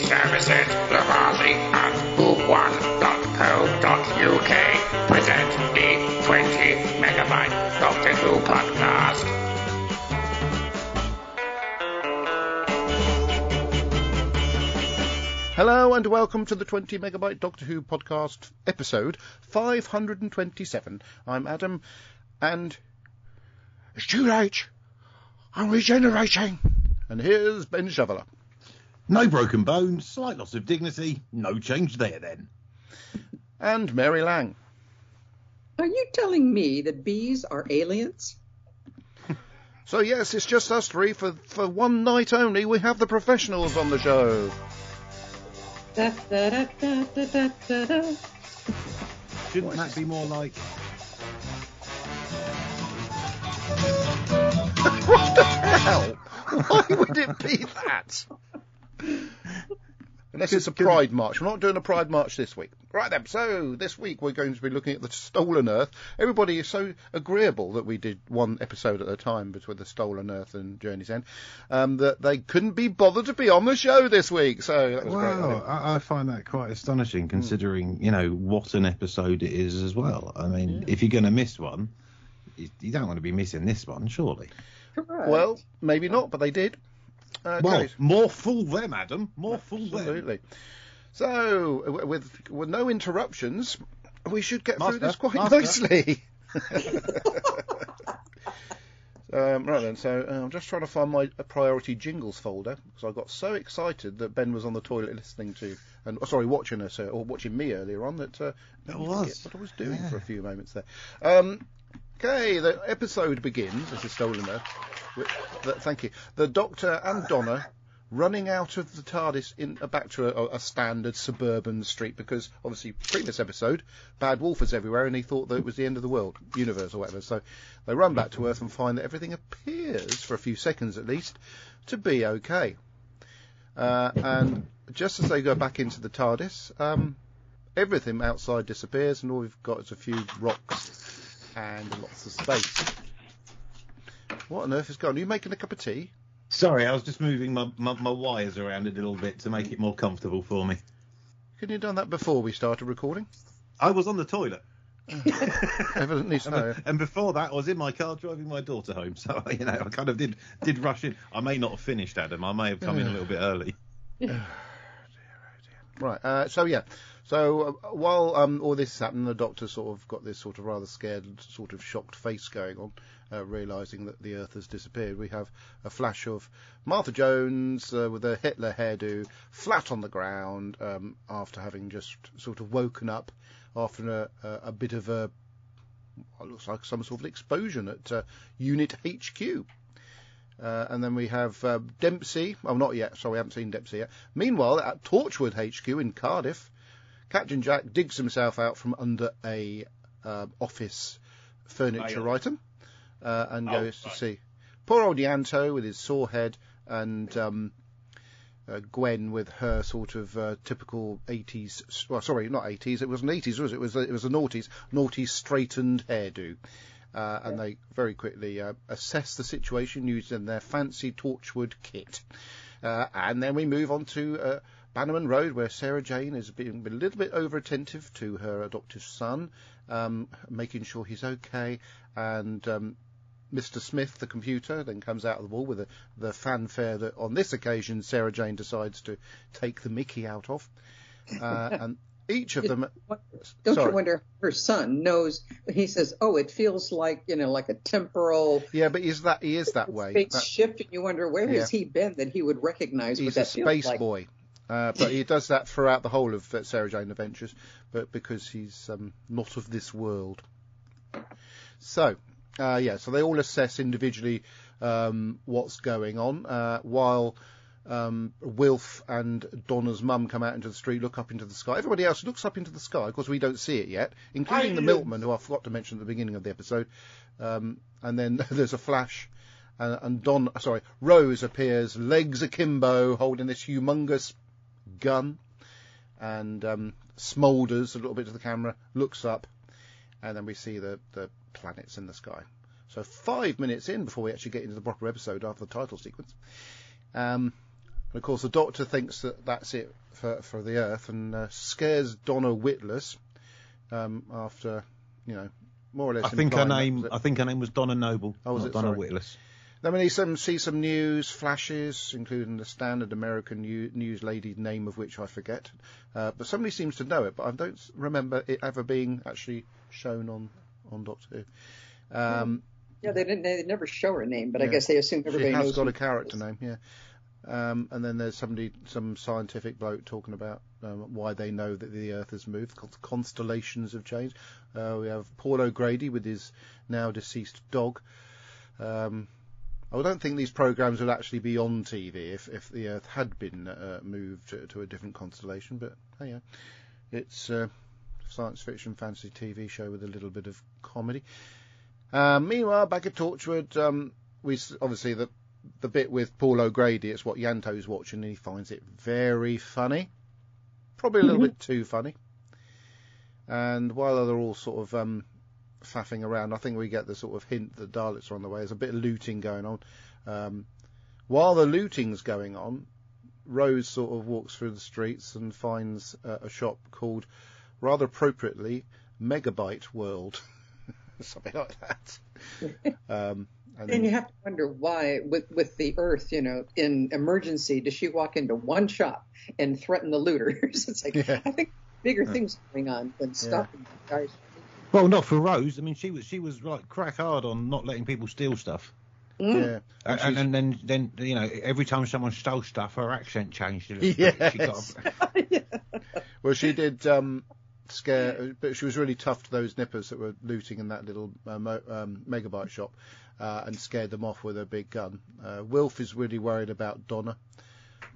services, Lavazzi at who1.co.uk present the 20 megabyte Doctor Who podcast. Hello and welcome to the 20 megabyte Doctor Who podcast episode 527. I'm Adam and it's too late. I'm regenerating. And here's Ben Shoveler. No broken bones, slight loss of dignity, no change there then. And Mary Lang. Are you telling me that bees are aliens? So yes, it's just us three for, for one night only. We have the professionals on the show. Da, da, da. Shouldn't that be more like what the hell? Why would it be that? Unless it's a Pride March. We're not doing a Pride March this week. Right then, so this week we're going to be looking at the Stolen Earth. Everybody is so agreeable that we did one episode at a time between the Stolen Earth and Journey's End um, that they couldn't be bothered to be on the show this week. So that was great. I Wow, think. I, I find that quite astonishing considering, you know, what an episode it is as well. I mean, if you're going to miss one, you, you don't want to be missing this one, surely. Correct. Well, maybe not, but they did. Well, more fool them, Adam. More fool them. Absolutely. So, with with no interruptions, we should get through this quite master. nicely. um, right then, so uh, I'm just trying to find my uh, priority jingles folder because I got so excited that Ben was on the toilet listening to, and oh, sorry, watching us uh, or watching me earlier on that uh, me was. what I was doing Yeah. for a few moments there. Um, okay, the episode begins. This is Stolen Earth. Thank you. The Doctor and Donna running out of the TARDIS in uh, back to a, a standard suburban street because obviously previous episode bad Wolf wolfers everywhere and he thought that it was the end of the world universe or whatever. So they run back to earth and find that everything appears for a few seconds at least to be okay. Uh, and just as they go back into the TARDIS um, everything outside disappears and all we've got is a few rocks and lots of space what on earth is going on? Are you making a cup of tea? Sorry, I was just moving my, my, my wires around a little bit to make it more comfortable for me. Couldn't you have done that before we started recording? I was on the toilet. Evidently so. And, and before that, I was in my car driving my daughter home. So you know, I kind of did did rush in. I may not have finished, Adam. I may have come in a little bit early. Right. Uh, so yeah. So uh, while um, all this is happening, the doctor sort of got this sort of rather scared, sort of shocked face going on, uh, realizing that the Earth has disappeared. We have a flash of Martha Jones uh, with a Hitler hairdo, flat on the ground, um, after having just sort of woken up after a, a, a bit of a looks like some sort of explosion at uh, Unit HQ. Uh, and then we have uh, Dempsey. Oh, not yet. Sorry, we haven't seen Dempsey yet. Meanwhile, at Torchwood HQ in Cardiff, Captain Jack digs himself out from under a uh, office furniture item uh, and goes to see poor old Ianto with his sore head and um, uh, Gwen with her sort of uh, typical 80s. Well, sorry, not 80s. It wasn't 80s, was it? It was a, it was a noughties, naughty straightened hairdo. Uh, and they very quickly uh, assess the situation using their fancy Torchwood kit. Uh, and then we move on to uh, Bannerman Road, where Sarah Jane is being a little bit over attentive to her adoptive son, um, making sure he's okay. And um, Mr. Smith, the computer, then comes out of the wall with the, the fanfare that on this occasion Sarah Jane decides to take the Mickey out of. Uh, and each of them. Don't Sorry. you wonder her son knows? He says, "Oh, it feels like you know, like a temporal Yeah, but is that he is that way? space That- shift." And you wonder where has he been that he would recognize he's a space like. boy. Uh, but he does that throughout the whole of uh, Sarah Jane Adventures, but because he's um, not of this world. So, uh, yeah, so they all assess individually um, what's going on, uh, while um, Wilf and Donna's mum come out into the street, look up into the sky. Everybody else looks up into the sky Of course, we don't see it yet, including the milkman, who I forgot to mention at the beginning of the episode. Um, and then there's a flash, and, and Don, sorry, Rose appears, legs akimbo, holding this humongous gun, and um, smoulders a little bit to the camera, looks up, and then we see the, the planets in the sky. So five minutes in before we actually get into the proper episode after the title sequence. Um, And of course, the Doctor thinks that that's it for for the Earth, and uh, scares Donna witless um, after you know more or less. I think her name. that- I think her name was Donna Noble. Oh, was it? Donna Sorry. Witless. Then we need some see some news flashes, including the standard American new, news lady's name of which I forget. Uh, but somebody seems to know it, but I don't remember it ever being actually shown on on Doctor Who. Um, Yeah, they didn't. They never show her name, but I guess they assume everybody she has knows. got a character name, yeah. Um, and then there's somebody, some scientific bloke talking about um, why they know that the Earth has moved. Constellations have changed. Uh, we have Paul O'Grady with his now deceased dog. Um, I don't think these programs would actually be on TV if, if the Earth had been uh, moved to, to a different constellation. But hey, yeah, it's a science fiction fantasy TV show with a little bit of comedy. Um, meanwhile, back at Torchwood, um, we obviously the the bit with Paul O'Grady. It's what Ianto's watching, and he finds it very funny, probably a little bit too funny. And while they're all sort of um, faffing around, I think we get the sort of hint that Daleks are on the way. There's a bit of looting going on. Um, while the looting's going on, Rose sort of walks through the streets and finds uh, a shop called, rather appropriately, Megabyte World, something like that. um, and And you have to wonder why, with with the Earth, you know, in emergency, does she walk into one shop and threaten the looters? it's like Yeah. I think bigger things going on than stopping the guys. Well, not for Rose. I mean, she was she was like crack hard on not letting people steal stuff. yeah, And, she's- and, then, then, you know, every time someone stole stuff, her accent changed. A little bit. Yes. She got, Well, she did um, scare, but she was really tough to those nippers that were looting in that little uh, mo- um, megabyte shop, uh, and scared them off with her big gun. Uh, Wilf is really worried about Donna.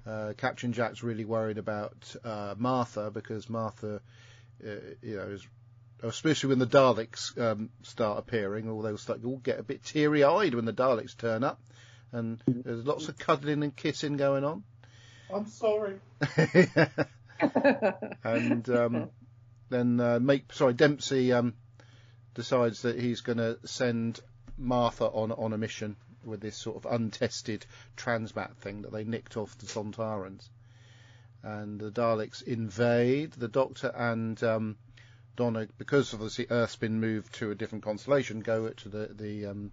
Uh, Captain Jack's really worried about uh, Martha because Martha, uh, you know, is especially when the Daleks um, start appearing, or they'll start all get a bit teary-eyed when the Daleks turn up, and there's lots of cuddling and kissing going on. I'm sorry. and um, then uh, make sorry Dempsey um, decides that he's going to send Martha on on a mission with this sort of untested transmat thing that they nicked off the Sontarans, and the Daleks invade the Doctor and um, Donna because obviously Earth's been moved to a different constellation. Go to the the um,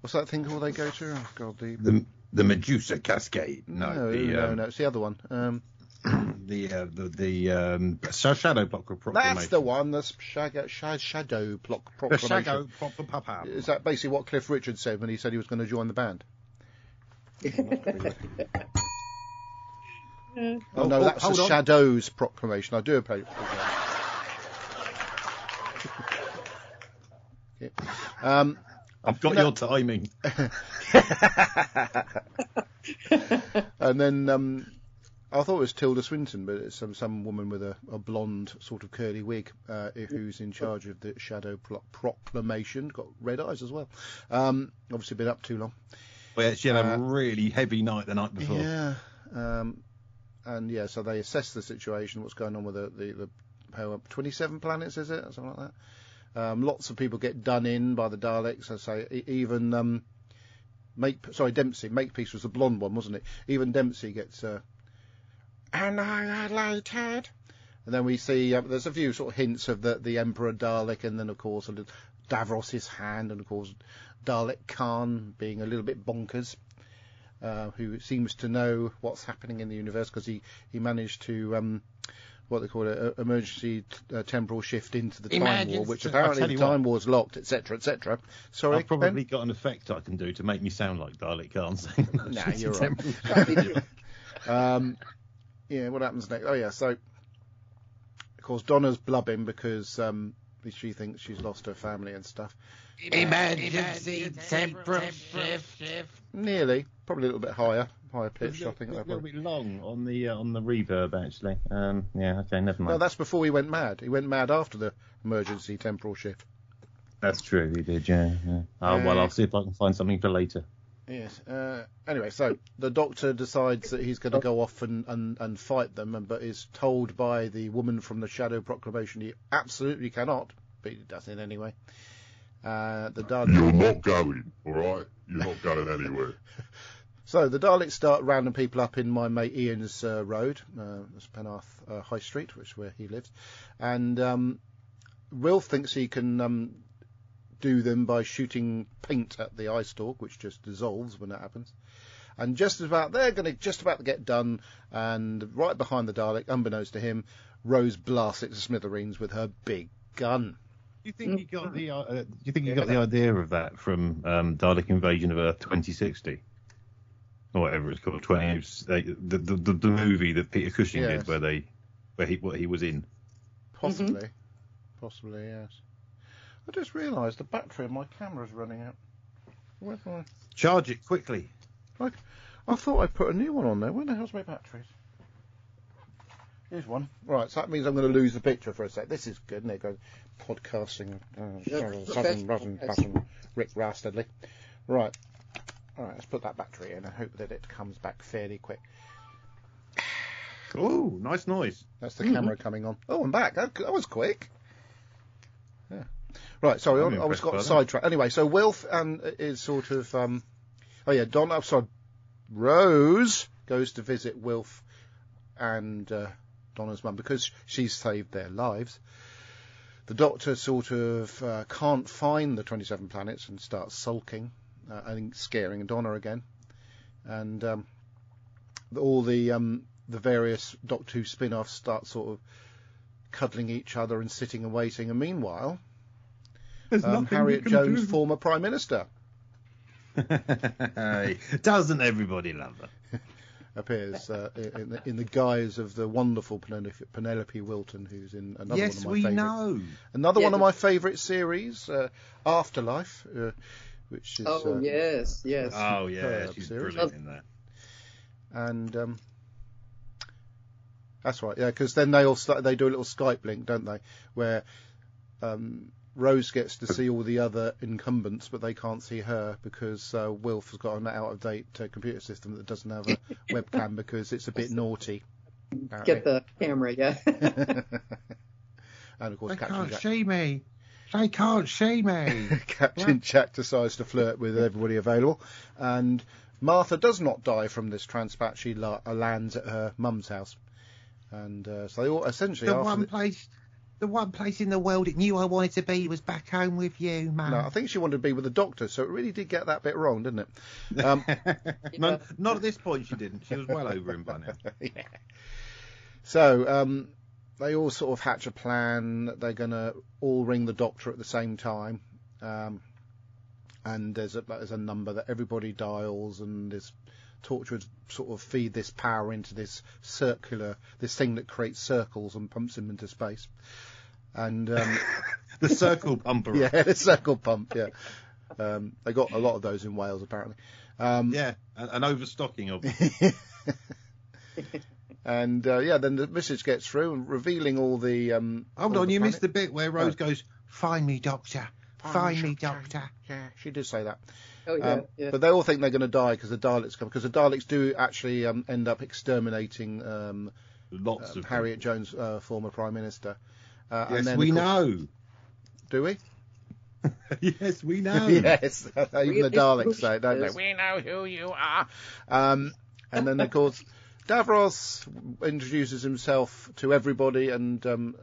what's that thing called they go to? Oh God, the the the Medusa Cascade. No, no, the no, um, no, it's the other one. The uh, the the um, Shadow Block Proclamation. that's the one. The Shadow, Shadow Block The Proclamation. Shadow Pro- Papa. Is that basically what Cliff Richard said when he said he was going to join the band? Oh, Oh, no, oh, that's the on. Shadows Proclamation. I do apologize. Okay. Um, I've got No. your timing. and then um, I thought it was Tilda Swinton, but it's some some woman with a, a blonde sort of curly wig uh, who's in charge of the Shadow Proclamation. Got red eyes as well. Um, obviously been up too long. Well, she had a Uh, really heavy night the night before. Yeah. Um, and yeah, so they assess the situation, what's going on with the, the, the how, 27 planets, is it? Something like that. Um, lots of people get done in by the Daleks. I say even um, make sorry Dempsey Makepeace was the blonde one, wasn't it? Even Dempsey gets uh, annihilated. And then we see uh, there's a few sort of hints of the the Emperor Dalek, and then of course a Davros's hand, and of course Dalek Caan being a little bit bonkers uh, who seems to know what's happening in the universe because he, he managed to um, what they call it, a, emergency t- uh, temporal shift into the time war, which apparently the you what. time war's locked, etc., etc. Sorry, I've probably got an effect I can do to make me sound like Dalek Caan saying that. Nah, you're right. Um, yeah, what happens next? Oh yeah, so of course Donna's blubbing because um, she thinks she's lost her family and stuff. Emergency temporal shift. Nearly, probably a little bit higher, higher It's pitched. I think. a that little probably- bit long on the uh, on the reverb actually. Um, yeah, okay, never No, mind. that's before he went mad. He went mad after the emergency temporal shift. That's true. He did. Yeah. yeah. Oh well, I'll see if I can find something for later. Yes. Uh, anyway, so the doctor decides that he's going to go off and, and, and fight them, and, but is told by the woman from the Shadow Proclamation he absolutely cannot, but he does it anyway. Uh, the You're not going, all right? You're not going anywhere. So the Daleks start rounding people up in my mate Ian's uh, road, uh, that's Penarth uh, High Street, which is where he lives, and um, Wilf thinks he can um, do them by shooting paint at the eye stalk, which just dissolves when that happens. And just about they're going to just about to get done, and right behind the Dalek, unbeknownst to him, Rose blasts it to smithereens with her big gun. Do you think he got the uh, do you think he got the idea of that from um, Dalek Invasion of Earth 2060? Or whatever it's called, 20, uh, the, the, the, the movie that Peter Cushing Yes. did, where they, where he, what he was in. Possibly, possibly yes. I just realised the battery of my camera is running out. Where's my? Charge it quickly. Like, I thought I put a new one on there. Where the hell's my batteries? Here's one. Right, so that means I'm going to lose the picture for a sec. This is good, isn't it? Goes podcasting. Uh, Yeah, southern, professional, southern, southern, Rick Rastedly. Right. All right, let's put that battery in and hope that it comes back fairly quick. Oh, nice noise. That's the camera coming on. Oh, I'm back. That, that was quick. Right. Sorry, I'm I, I was got sidetracked. Anyway, so Wilf and is sort of. Um, oh yeah, Don. I'm sorry. Rose goes to visit Wilf and uh, Donna's mum because she's saved their lives. The Doctor sort of uh, can't find the 27 planets and starts sulking uh, and scaring Donna again. And um, all the um, the various Doctor Who spin-offs start sort of cuddling each other and sitting and waiting. And meanwhile, um, Harriet Jones, do. former Prime Minister, Doesn't everybody love her? appears uh, in, the, in the guise of the wonderful Penelope, Penelope Wilton, who's in another yes, one of my we know. Another Yeah, one of my favourite series, uh, Afterlife, uh, which is Oh uh, yes, yes. Oh yeah, she's series. brilliant in that. and um, that's right, yeah, because then they all start, they do a little Skype link, don't they, where um, Rose gets to see all the other incumbents, but they can't see her because uh, Wilf has got an out-of-date uh, computer system that doesn't have a webcam because it's a bit naughty. Get the camera, yeah. and of course, They Captain can't Jack. see me. They can't see me. Captain Jack decides to flirt with everybody available, and Martha does not die from this transmat. She la- uh, lands at her mum's house, and uh, so they all essentially the one the- place, the one place in the world it knew I wanted to be was back home with you, Mum. No, I think she wanted to be with the doctor, so it really did get that bit wrong, didn't it? Um, No, not at this point. She didn't. She was well over him by now. yeah. So um, they all sort of hatch a plan. That they're going to all ring the doctor at the same time. Um, and there's a, there's a number that everybody dials, and this would sort of feed this power into this circular, this thing that creates circles and pumps them into space. And um, The circle pumper. yeah, the circle pump. Yeah, um, they got a lot of those in Wales apparently. Um, Yeah, an, overstocking of. and uh, yeah, then the message gets through, and revealing all the. Um, Hold all on, the you planet- missed the bit where Rose goes, "Find me, Doctor. Find me, Doctor." Yeah, she did say that. Oh yeah, Um, yeah. But they all think they're going to die because the Daleks come. Because the Daleks do actually um, end up exterminating um, Lots um, of Harriet Jones, uh, former Prime Minister. Uh, Yes, and then, we course- know. Do we? yes, we know. yes, even the Really? Daleks say, don't they? We know who you are. Um, and then, of course, Davros introduces himself to everybody, and um,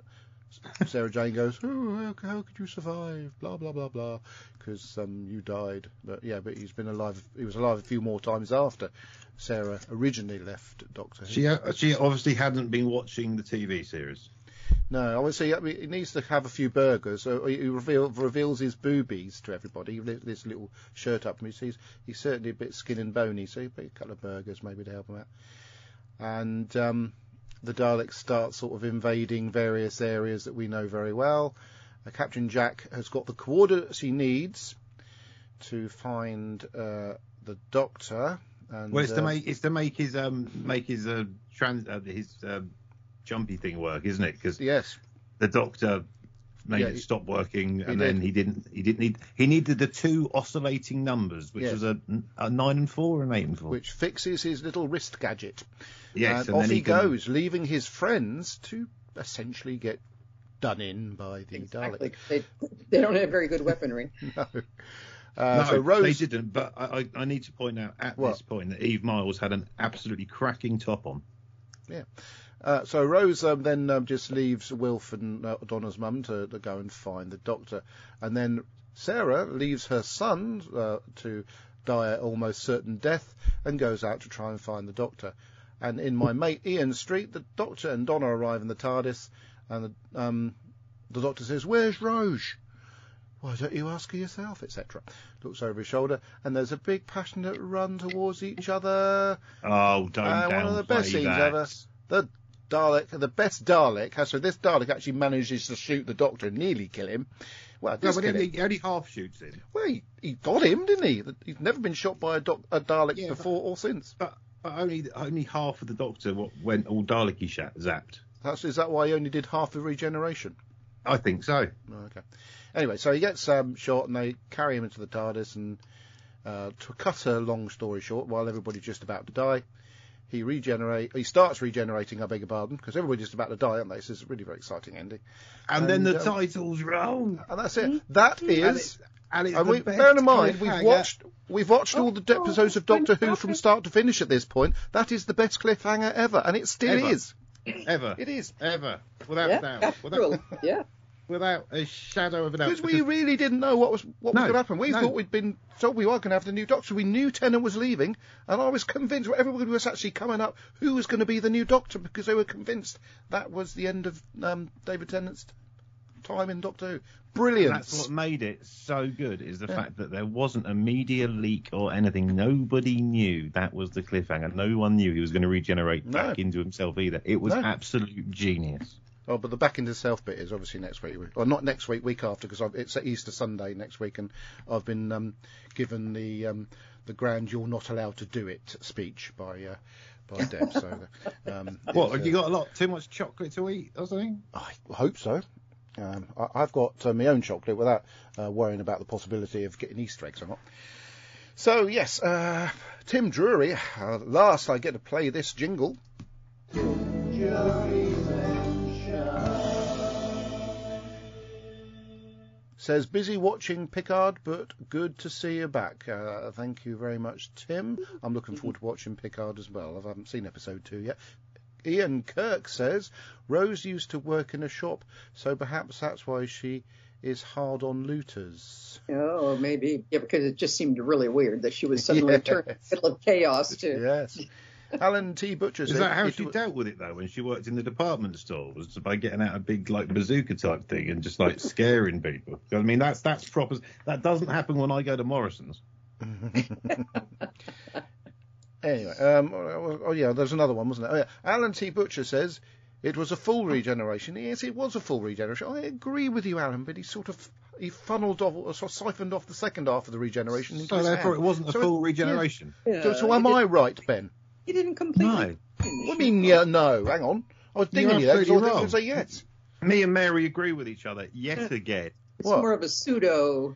Sarah Jane goes, "Oh, how, how could you survive?" Blah blah blah blah, because um, you died. But yeah, but he's been alive. He was alive a few more times after Sarah originally left Doctor Who. She she obviously hadn't been watching the TV series. No, I would say I mean, he needs to have a few burgers. So he reveal, reveals his boobies to everybody. This little shirt up, and he sees he's certainly a bit skin and bony. So a couple of burgers maybe to help him out. And um, the Daleks start sort of invading various areas that we know very well. Uh, Captain Jack has got the coordinates he needs to find uh, the Doctor. And, Well, it's to uh, make it's to make his um make his uh, trans uh, his um, jumpy thing work, isn't it? Because yes, the doctor made Yeah, it stop working, and then he didn't. He didn't need. He needed the two oscillating numbers, which Yes. was a, a nine and four and eight and four. which fixes his little wrist gadget. Yes, and, and off then he, he, can- goes, leaving his friends to essentially get done in by the Exactly. Dalek. They, they don't have very good weaponry. No. Uh, no, so Rose, they didn't. But I, I, I need to point out at What? this point that Eve Myles had an absolutely cracking top on. Uh, so Rose um, then um, just leaves Wilf and uh, Donna's mum to, to go and find the doctor, and then Sarah leaves her son uh, to die a almost certain death and goes out to try and find the doctor. And in my mate Ian Street, the doctor and Donna arrive in the TARDIS, and the, um, the doctor says, "Where's Rose?" Why don't you ask her yourself, etc. Looks over his shoulder, and there's a big passionate run towards each other. Oh, don't Uh, one of the best downplay scenes that. ever. The Dalek, the best Dalek. So this Dalek actually manages to shoot the Doctor and nearly kill him. Well, No, but kill he, he only half shoots him. Well, he, he got him, didn't he? He's never been shot by a, doc, a Dalek Yeah, but- before or since. But, but only only half of the Doctor went all Dalek-y zapped. That's, is that why he only did half the regeneration? I think so. Oh, okay. Anyway, so he gets um, shot and they carry him into the TARDIS and uh, to cut a long story short, while everybody's just about to die, he regenerate. He starts regenerating. I beg your pardon, because everybody's just about to die, aren't they? So it's a really very exciting ending. And, then the um, titles wrong. And that's it. That is. And, is. it, and it's And the we, best bear in mind, we've watched we've watched all the Oh, episodes of oh, Doctor Who from start to finish at this point. That is the best cliffhanger ever, and it still Ever. is. ever, It is ever, without Yeah, doubt, after without, all, yeah. Without a shadow of a doubt. because we really didn't know what was what was going to happen. We no. thought we'd been told we were going to have the new Doctor. We knew Tennant was leaving, and I was convinced everybody was actually coming up who was going to be the new Doctor because they were convinced that was the end of um, David Tennant's time in Doctor Who. Brilliant. That's what made it so good is the Yeah. fact that there wasn't a media leak or anything. Nobody knew that was the cliffhanger. No one knew he was going to regenerate No. back into himself either. It was No. absolute genius. Oh, but the back into the self bit is obviously next week, or not next week, week after, because it's Easter Sunday next week, and I've been um, given the um, the grand "you're not allowed to do it" speech by uh, by Deb. So, um, What? it's, Have uh, you got a lot too much chocolate to eat or something? I hope so. Um, I, I've got uh, my own chocolate without uh, worrying about the possibility of getting Easter eggs or not. So yes, uh, Tim Drury. Uh, last, I get to play this jingle. Says busy watching Picard, but good to see you back. Uh, thank you very much, Tim. I'm looking forward to watching Picard as well. I haven't seen episode two yet. Ian Kirk says Rose used to work in a shop, so perhaps that's why she is hard on looters. Oh, maybe. Yeah, because it just seemed really weird that she was suddenly turned in the middle of chaos to. Yes. Alan T. Butcher Is that how it she wa- dealt with it though when she worked in the department store? Was by getting out a big like bazooka type thing and just like scaring people? I mean that's that's proper. That doesn't happen when I go to Morrison's. Anyway, um, oh, yeah, there's another one, wasn't there? Oh, yeah. Alan T. Butcher says it was a full regeneration. Yes, it was a full regeneration. I agree with you, Alan, but he sort of he funneled off, or sort of siphoned off the second half of the regeneration. into So his therefore, hand. it wasn't a So full it- regeneration. Yeah, So, so am I right, Ben? He didn't completely. No, finish What do you mean, yeah, no? Hang on. I was You're dinging you there because I was going to say yes. me and Mary agree with each other yet again. It's What? more of a pseudo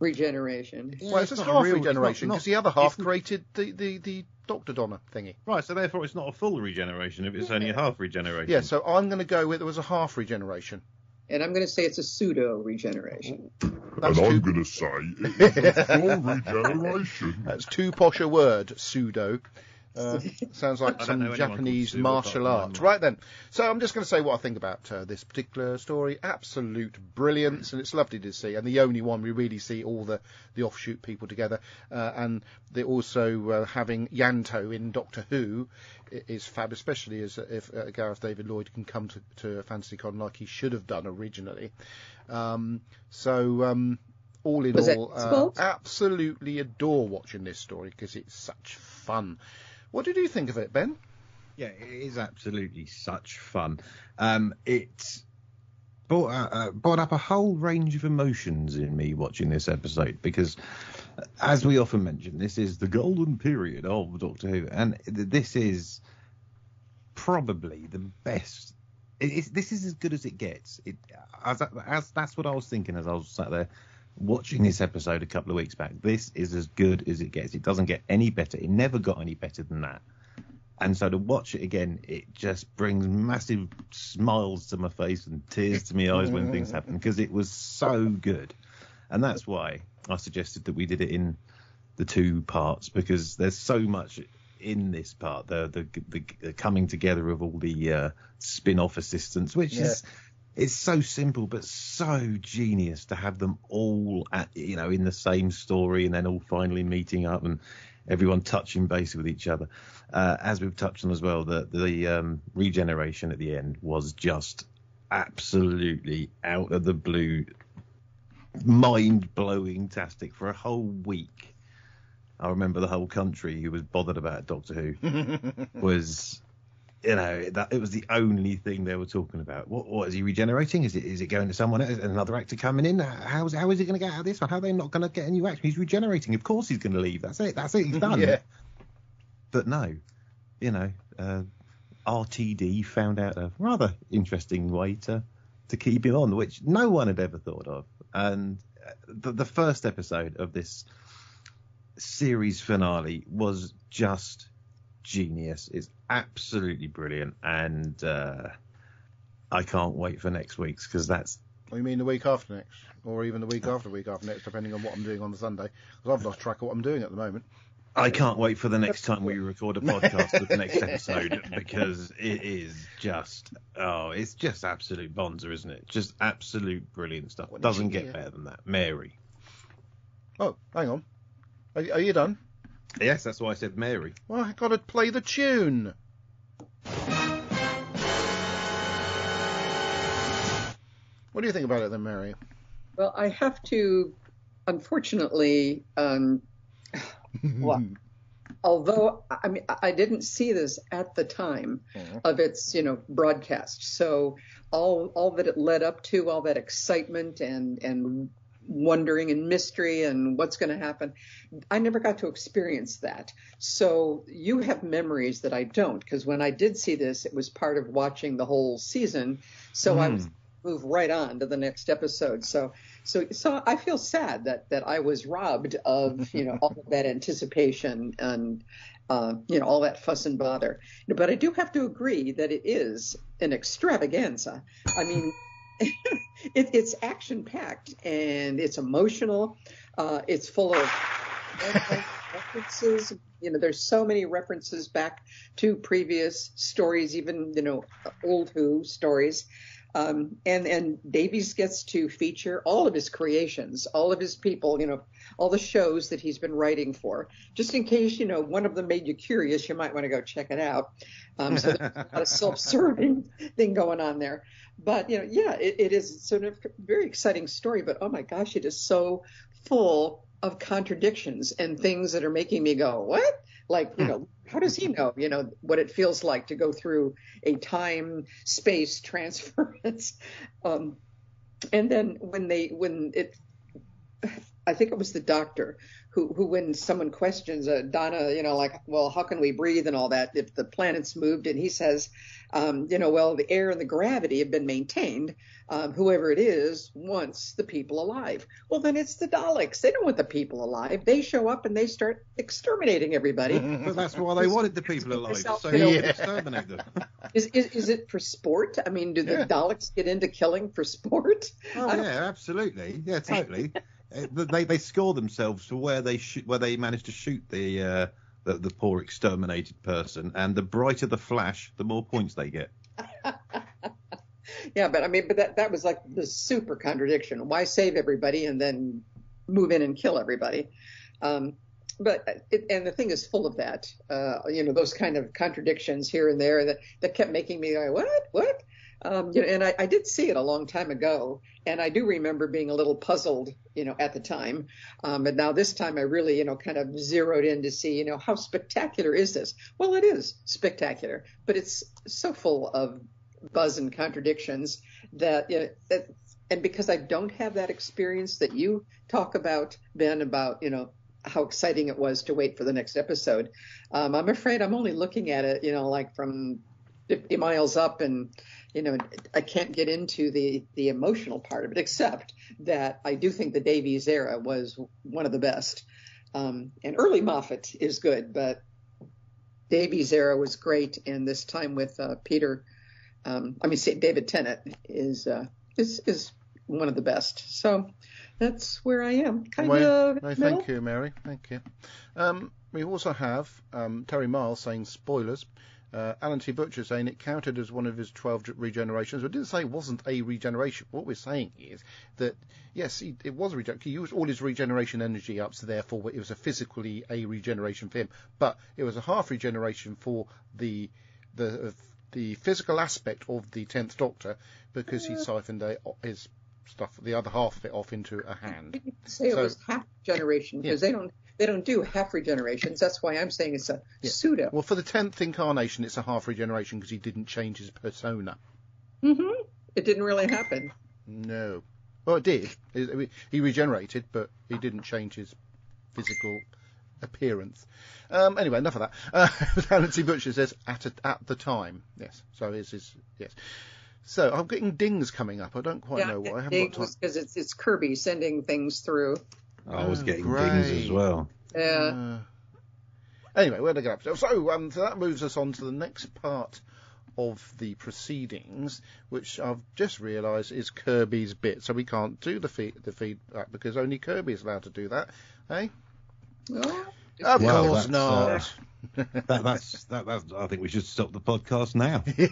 regeneration. well, it's it's just not a half real- regeneration because the other half it's created the, the, the Doctor Donna thingy. Right, so therefore it's not a full regeneration if it's only a half regeneration. Yeah, so I'm going to go with there was a half regeneration. And I'm going to say it's a pseudo regeneration. That's and I'm going to say it's a full regeneration. that's too posh a word, pseudo. Uh, sounds like some Japanese martial art. Right then, so I'm just going to say what I think about uh, this particular story. Absolute brilliance, and it's lovely to see. And the only one we really see all the, the offshoot people together, uh, and they're also uh, having Ianto in Doctor Who i- fab, especially as if uh, Gareth David Lloyd can come to, to FanTCCon like he should have done originally. Um, so. Um, all in Was all, uh, absolutely adore watching this story because it's such fun. What did you think of it, Ben? Yeah, it is absolutely such fun. Um, it brought, uh, uh, brought up a whole range of emotions in me watching this episode because, uh, as we often mention, this is the golden period of Doctor Who, and this is probably the best. It, this is as good as it gets. It, as, as that's what I was thinking as I was sat there watching this episode a couple of weeks back. This is as good as it gets. It doesn't get any better. It never got any better than that. And so to watch it again, it just brings massive smiles to my face and tears to my eyes when things happen because it was so good. And that's why I suggested that we did it in the two parts because there's so much in this part the the, the, the coming together of all the uh, spin-off assistants which Yeah. is it's so simple but so genius to have them all at you know in the same story and then all finally meeting up and everyone touching base with each other. Uh, as we've touched on as well the the um, regeneration at the end was just absolutely out of the blue mind-blowing tastic for a whole week. I remember the whole country who was bothered about Doctor Who was, you know, that it was the only thing they were talking about. What, what is he regenerating? Is it is it going to someone else? Another actor coming in? How's how is he going to get out of this one? How are they not going to get a new actor? He's regenerating. Of course he's going to leave. That's it. That's it. He's done. Yeah. But no, you know, uh, RTD found out a rather interesting way to to keep him on, which no one had ever thought of. And uh, the, the first episode of this series finale was just genius. It's absolutely brilliant, and uh, I can't wait for next week's because that's Or you mean the week after next, or even the week after week after next, depending on what I'm doing on the Sunday? Because I've lost track of what I'm doing at the moment. I can't wait for the next time we record a podcast with the next episode because it is just oh, it's just absolute bonza, isn't it? Just absolute brilliant stuff. Doesn't get better than that. Mary. Oh, hang on. Are, are you done? Yes, that's why I said Mary. Well, I got to play the tune. What do you think about it then, Mary? Well, I have to, unfortunately, um, What? although I mean I didn't see this at the time Mhm. of its you know broadcast, so all all that it led up to, all that excitement and and wondering and mystery and what's going to happen, I never got to experience that. So you have memories that I don't, because when I did see this, it was part of watching the whole season, so I was move right on to the next episode. So so so I feel sad that that I was robbed of you know all of that anticipation and uh, you know all that fuss and bother. But I do have to agree that it is an extravaganza. I mean. it, it's action packed and it's emotional. Uh, it's full of references. You know, there's so many references back to previous stories, even you know old Who stories. Um, and and Davies gets to feature all of his creations, all of his people, you know, all the shows that he's been writing for. Just in case you know one of them made you curious, you might want to go check it out. Um, so there's a self-serving thing going on there. But you know, yeah, it, it is sort of a very exciting story. But oh my gosh, it is so full of contradictions and things that are making me go, what? Like, you know, how does he know, you know, what it feels like to go through a time space transference? Um, and then when they, when it, I think it was the doctor who, who when someone questions uh, Donna, you know, like, well, how can we breathe and all that if the planet's moved? And he says, um, you know, well, the air and the gravity have been maintained. Um, whoever it is wants the people alive. Well, then it's the Daleks. They don't want the people alive. They show up and they start exterminating everybody. But that's why they wanted the people alive, so they exterminate them. is, is is it for sport? I mean, do the Yeah. Daleks get into killing for sport? Oh yeah, absolutely. Yeah, totally. Uh, they they score themselves for where they where they managed to shoot the, uh, the the poor exterminated person, and the brighter the flash, the more points they get. Yeah, but I mean, but that that was like the super contradiction. Why save everybody and then move in and kill everybody? Um, but it, and the thing is full of that. Uh, you know, those kind of contradictions here and there that that kept making me go, what, what? Um, you know, and I, I did see it a long time ago, and I do remember being a little puzzled, you know, at the time. Um, and now this time I really, you know, kind of zeroed in to see, you know, how spectacular is this? Well, it is spectacular, but it's so full of buzz and contradictions that, you know, and because I don't have that experience that you talk about, Ben, about, you know, how exciting it was to wait for the next episode, um, I'm afraid I'm only looking at it, you know, like from 50 miles up and you know i can't get into the the emotional part of it except that i do think the davies era was one of the best um, and early moffat is good but davies era was great and this time with uh, peter um, i mean david tennant is uh, is is one of the best. So that's where I am. Kind Well, of. no, thank you, Mary. Thank you. Um, we also have um, Terry Miles saying spoilers. Uh, Alan T. Butcher saying it counted as one of his 12 regenerations. We didn't say it wasn't a regeneration. What we're saying is that, yes, he, it was a regeneration. He used all his regeneration energy up, so therefore it was a physically a regeneration for him. But it was a half regeneration for the the the physical aspect of the 10th Doctor because he siphoned a, his stuff, the other half of it off into a hand. Say So- it was half generation because they don't they don't do half regenerations. That's why I'm saying it's a Yeah. pseudo. Well, for the 10th incarnation, it's a half regeneration because he didn't change his persona. Mm-hmm. It didn't really happen. No. Well, it did. He regenerated, but he didn't change his physical appearance. Um, anyway, enough of that. Uh, Alan T. Butcher says, at, a, at the time. Yes. So it's is yes. So I'm getting dings coming up. I don't quite know why. I haven't got time. because it's it's Kirby sending things through. I was Oh, getting great. dings as well. Yeah. Uh, anyway, where did I get up to? So, um, so that moves us on to the next part of the proceedings, which I've just realised is Kirby's bit. So we can't do the feed, the feedback because only Kirby is allowed to do that. Eh? Oh, Of Well, course not. uh, That, that's, that, that's, I think we should stop the podcast now. really?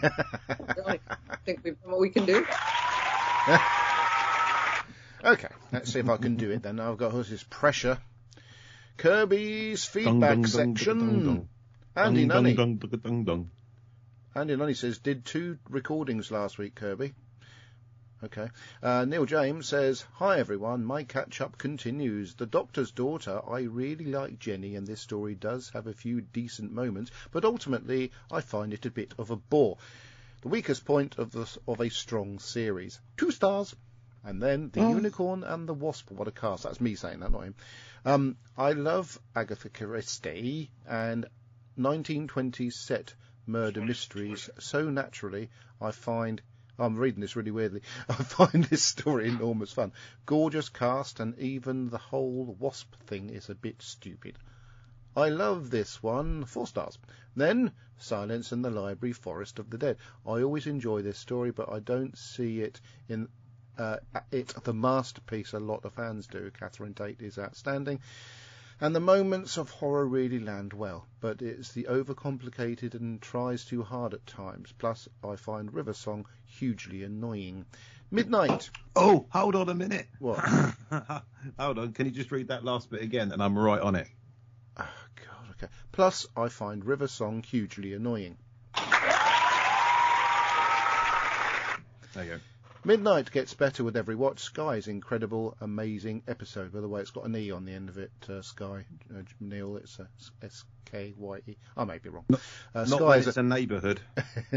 I think we've done what we can do. okay, let's see if I can do it then. I've got this pressure. Kirby's feedback section. Andy Nunny. Andy Nunny says, did two recordings last week, Kirby. Okay. Uh, Neil James says, Hi everyone, my catch up continues. The Doctor's daughter, I really like Jenny, and this story does have a few decent moments, but ultimately I find it a bit of a bore. The weakest point of the, of a strong series. Two stars. And then the Oh. unicorn and the wasp. What a cast! That's me saying that, not him. Um, I love Agatha Christie and 1920s set murder mysteries so naturally. I find I'm reading this really weirdly. I find this story enormous fun. Gorgeous cast, and even the whole wasp thing is a bit stupid. I love this one. Four stars. Then, Silence in the Library, Forest of the Dead. I always enjoy this story, but I don't see it in uh, it the masterpiece a lot of fans do. Catherine Tate is outstanding. And the moments of horror really land well, but it's the overcomplicated and tries too hard at times. Plus, I find River Song hugely annoying. Midnight. Oh, hold on a minute. What? hold on. Can you just read that last bit again? And I'm right on it. Oh, God, okay. Plus, I find River Song hugely annoying. There you go. Midnight gets better with every watch. Sky's incredible, amazing episode. By the way, it's got an E on the end of it. Uh, Sky, uh, Neil, it's a S K Y E. I may be wrong. Uh, Not Sky when is it's a neighbourhood.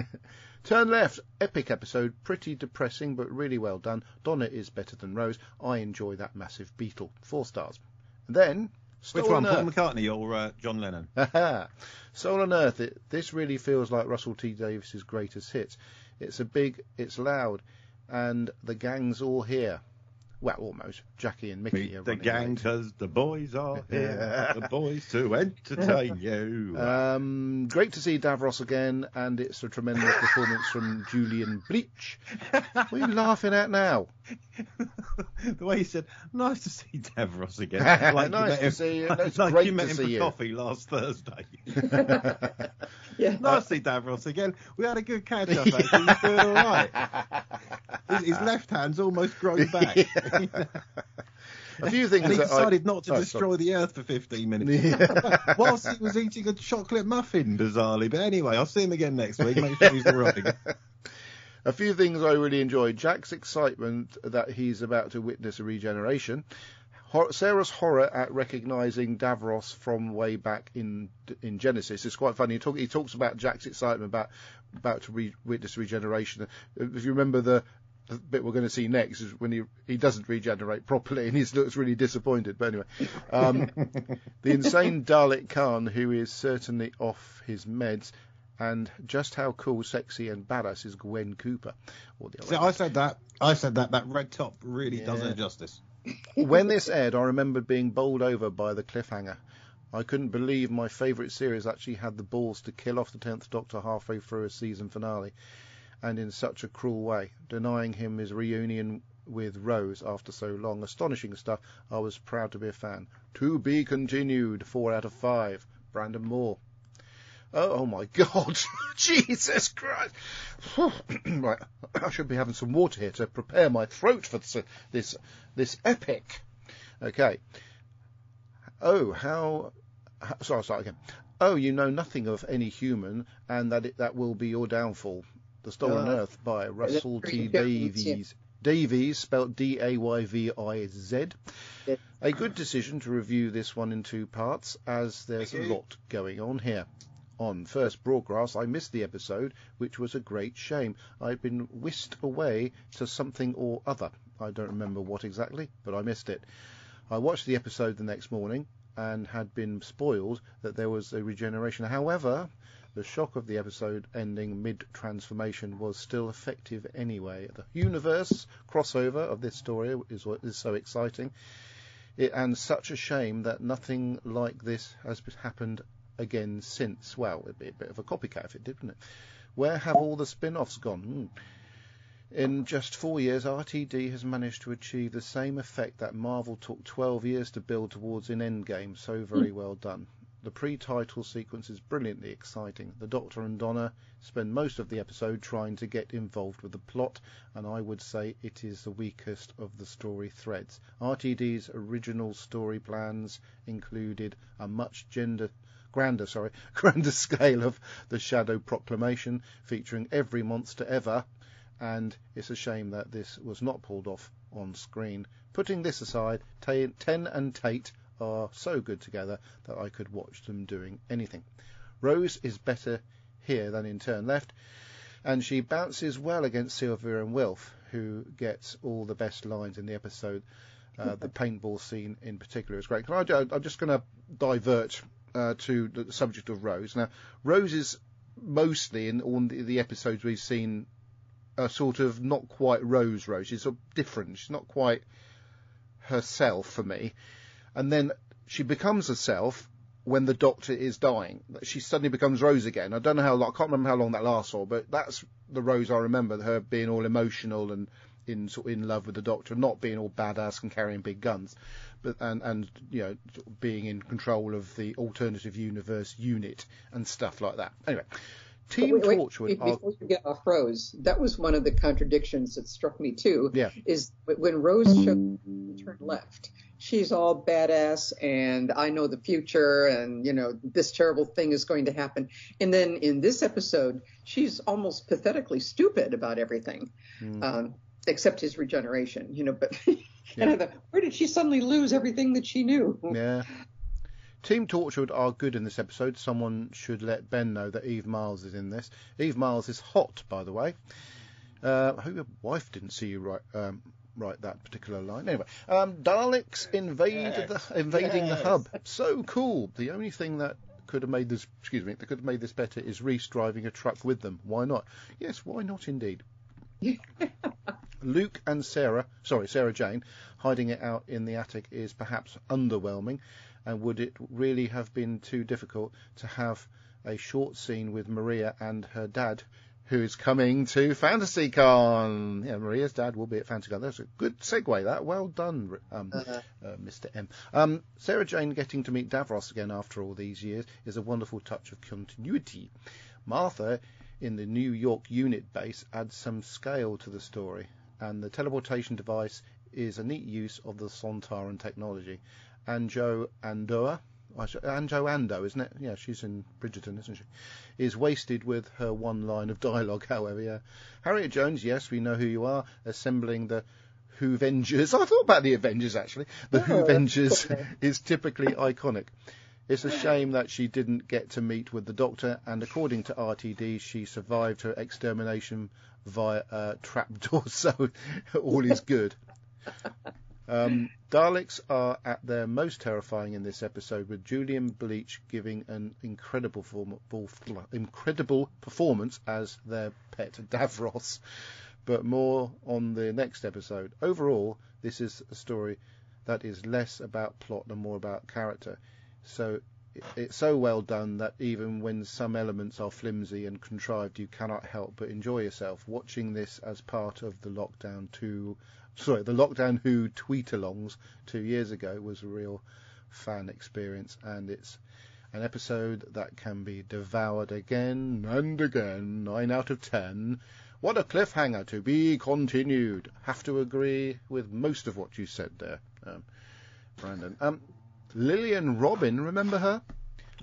Turn left, epic episode, pretty depressing but really well done. Donna is better than Rose. I enjoy that massive beetle. Four stars. And then, Which Stolen one, Paul McCartney or uh, John Lennon? Soul on Earth. It, this really feels like Russell T Davies's greatest hits. It's a big, it's loud, and the gang's all here. Well, almost. Jackie and Mickey Meet are the gang, late. 'cause the boys are here. the boys to entertain you. Um, great to see Davros again, and it's a tremendous performance from Julian Bleach. What are you laughing at now? the way he said, "Nice to see Davros again." Like Nice to him- see you. It's like great you met to him see for you. coffee last Thursday. Yeah. nice to see Davros again. We had a good catch up. Actually, he's doing all right. His, his left hand's almost grown back. A few things and he that I- decided not to Oh, destroy the earth for 15 minutes. Whilst he was eating a chocolate muffin, bizarrely. But anyway, I'll see him again next week. Make sure he's all right. A few things I really enjoyed. Jack's excitement that he's about to witness a regeneration. Hor- Sarah's horror at recognizing Davros from way back in in Genesis is quite funny. He, talk, he talks about Jack's excitement about about to re- witness regeneration. If you remember the, the bit we're going to see next is when he he doesn't regenerate properly and he looks really disappointed. But anyway, um, the insane Dalek Caan, who is certainly off his meds, and just how cool, sexy, and badass is Gwen Cooper. See, I said that. I said that. That red top really does Yeah. her justice. when this aired, I remembered being bowled over by the cliffhanger. I couldn't believe my favourite series actually had the balls to kill off the Tenth Doctor halfway through a season finale, and in such a cruel way, denying him his reunion with Rose after so long. Astonishing stuff. I was proud to be a fan. To be continued. Four out of five. Brandon Moore. Oh, oh my God. Jesus Christ. right. I should be having some water here to prepare my throat for this, this, this epic. Okay. Oh, how, how sorry, I'll start again. Oh, you know nothing of any human, and that it, that will be your downfall. The Stolen Uh, Earth by Russell T. Davies. Davies, spelled D-A-Y-V-I-Z. Yeah. A good decision to review this one in two parts, as there's a lot going on here. On first broadcast, I missed the episode, which was a great shame. I'd been whisked away to something or other. I don't remember what exactly, but I missed it. I watched the episode the next morning and had been spoiled that there was a regeneration. However, the shock of the episode ending mid transformation was still effective anyway. The universe crossover of this story is what is so exciting. It, and such a shame that nothing like this has happened again since. Well, it'd be a bit of a copycat if it did, wouldn't it? Where have all the spin offs gone? Hmm. In just four years, RTD has managed to achieve the same effect that Marvel took 12 years to build towards in Endgame. So very well done. The pre-title sequence is brilliantly exciting. The Doctor and Donna spend most of the episode trying to get involved with the plot, and I would say it is the weakest of the story threads. RTD's original story plans included a much gender grander, sorry, grander scale of the Shadow Proclamation, featuring every monster ever, and it's a shame that this was not pulled off on screen. Putting this aside, Ten and Tate are so good together that I could watch them doing anything. Rose is better here than in Turn Left, and she bounces well against Sylvia and Wilf, who gets all the best lines in the episode. Uh, the paintball scene in particular is great. Can I, I'm just going to divert uh, to the subject of Rose. Now, Rose is mostly in all the, episodes we've seen are sort of not quite Rose Rose. She's sort of different. She's not quite herself for me. And then she becomes herself when the Doctor is dying. She suddenly becomes Rose again. I don't know how long. I can't remember how long that lasts for, but that's the Rose I remember. Her being all emotional and in sort of in love with the Doctor, not being all badass and carrying big guns, but and and you know being in control of the alternative universe unit and stuff like that. Anyway, Team Wait, wait, Torchwood are Before you get off Rose, that was one of the contradictions that struck me too. Yeah. Is when Rose showed turn left, she's all badass and I know the future and you know this terrible thing is going to happen. And then in this episode, she's almost pathetically stupid about everything, Hmm. um, except his regeneration. You know, but Yeah. Thought, where did she suddenly lose everything that she knew? Yeah. Team Torchwood are good in this episode. Someone should let Ben know that Eve Myles is in this. Eve Myles is hot, by the way. Uh, I hope your wife didn't see you write um, write that particular line. Anyway, um, Daleks invade the invading the hub. So cool. The only thing that could have made this excuse me that could have made this better is Rhys driving a truck with them. Why not? Yes, why not indeed. Luke and Sarah, sorry, Sarah Jane, hiding it out in the attic is perhaps underwhelming. And would it really have been too difficult to have a short scene with Maria and her dad, who is coming to FanTCCon? Yeah, Maria's dad will be at FanTCCon. That's a good segue. That well done, um, Uh, uh, Mr. M. Um, Sarah Jane getting to meet Davros again after all these years is a wonderful touch of continuity. Martha in the New York unit base adds some scale to the story, and the teleportation device is a neat use of the Sontaran technology. Anjo Andoa, Adjoa Andoh, isn't it? Yeah, she's in Bridgerton, isn't she? Is wasted with her one line of dialogue, however, yeah. Harriet Jones, yes, we know who you are, assembling the Whovengers. I thought about the Avengers, actually. The Oh, that's Whovengers cool. is typically iconic. It's a shame that she didn't get to meet with the Doctor, and according to RTD, she survived her extermination via a trapdoor, so all is good. Um, Daleks are at their most terrifying in this episode, with Julian Bleach giving an incredible, form, incredible performance as their pet Davros. But more on the next episode. Overall, this is a story that is less about plot and more about character. So it's so well done that even when some elements are flimsy and contrived, you cannot help but enjoy yourself watching this as part of the lockdown two. Sorry, the lockdown who tweet-alongs two years ago was a real fan experience, and it's an episode that can be devoured again and again. Nine out of ten. What a cliffhanger to be continued. Have to agree with most of what you said there, um, Brandon. Um, Lillian Robin, remember her?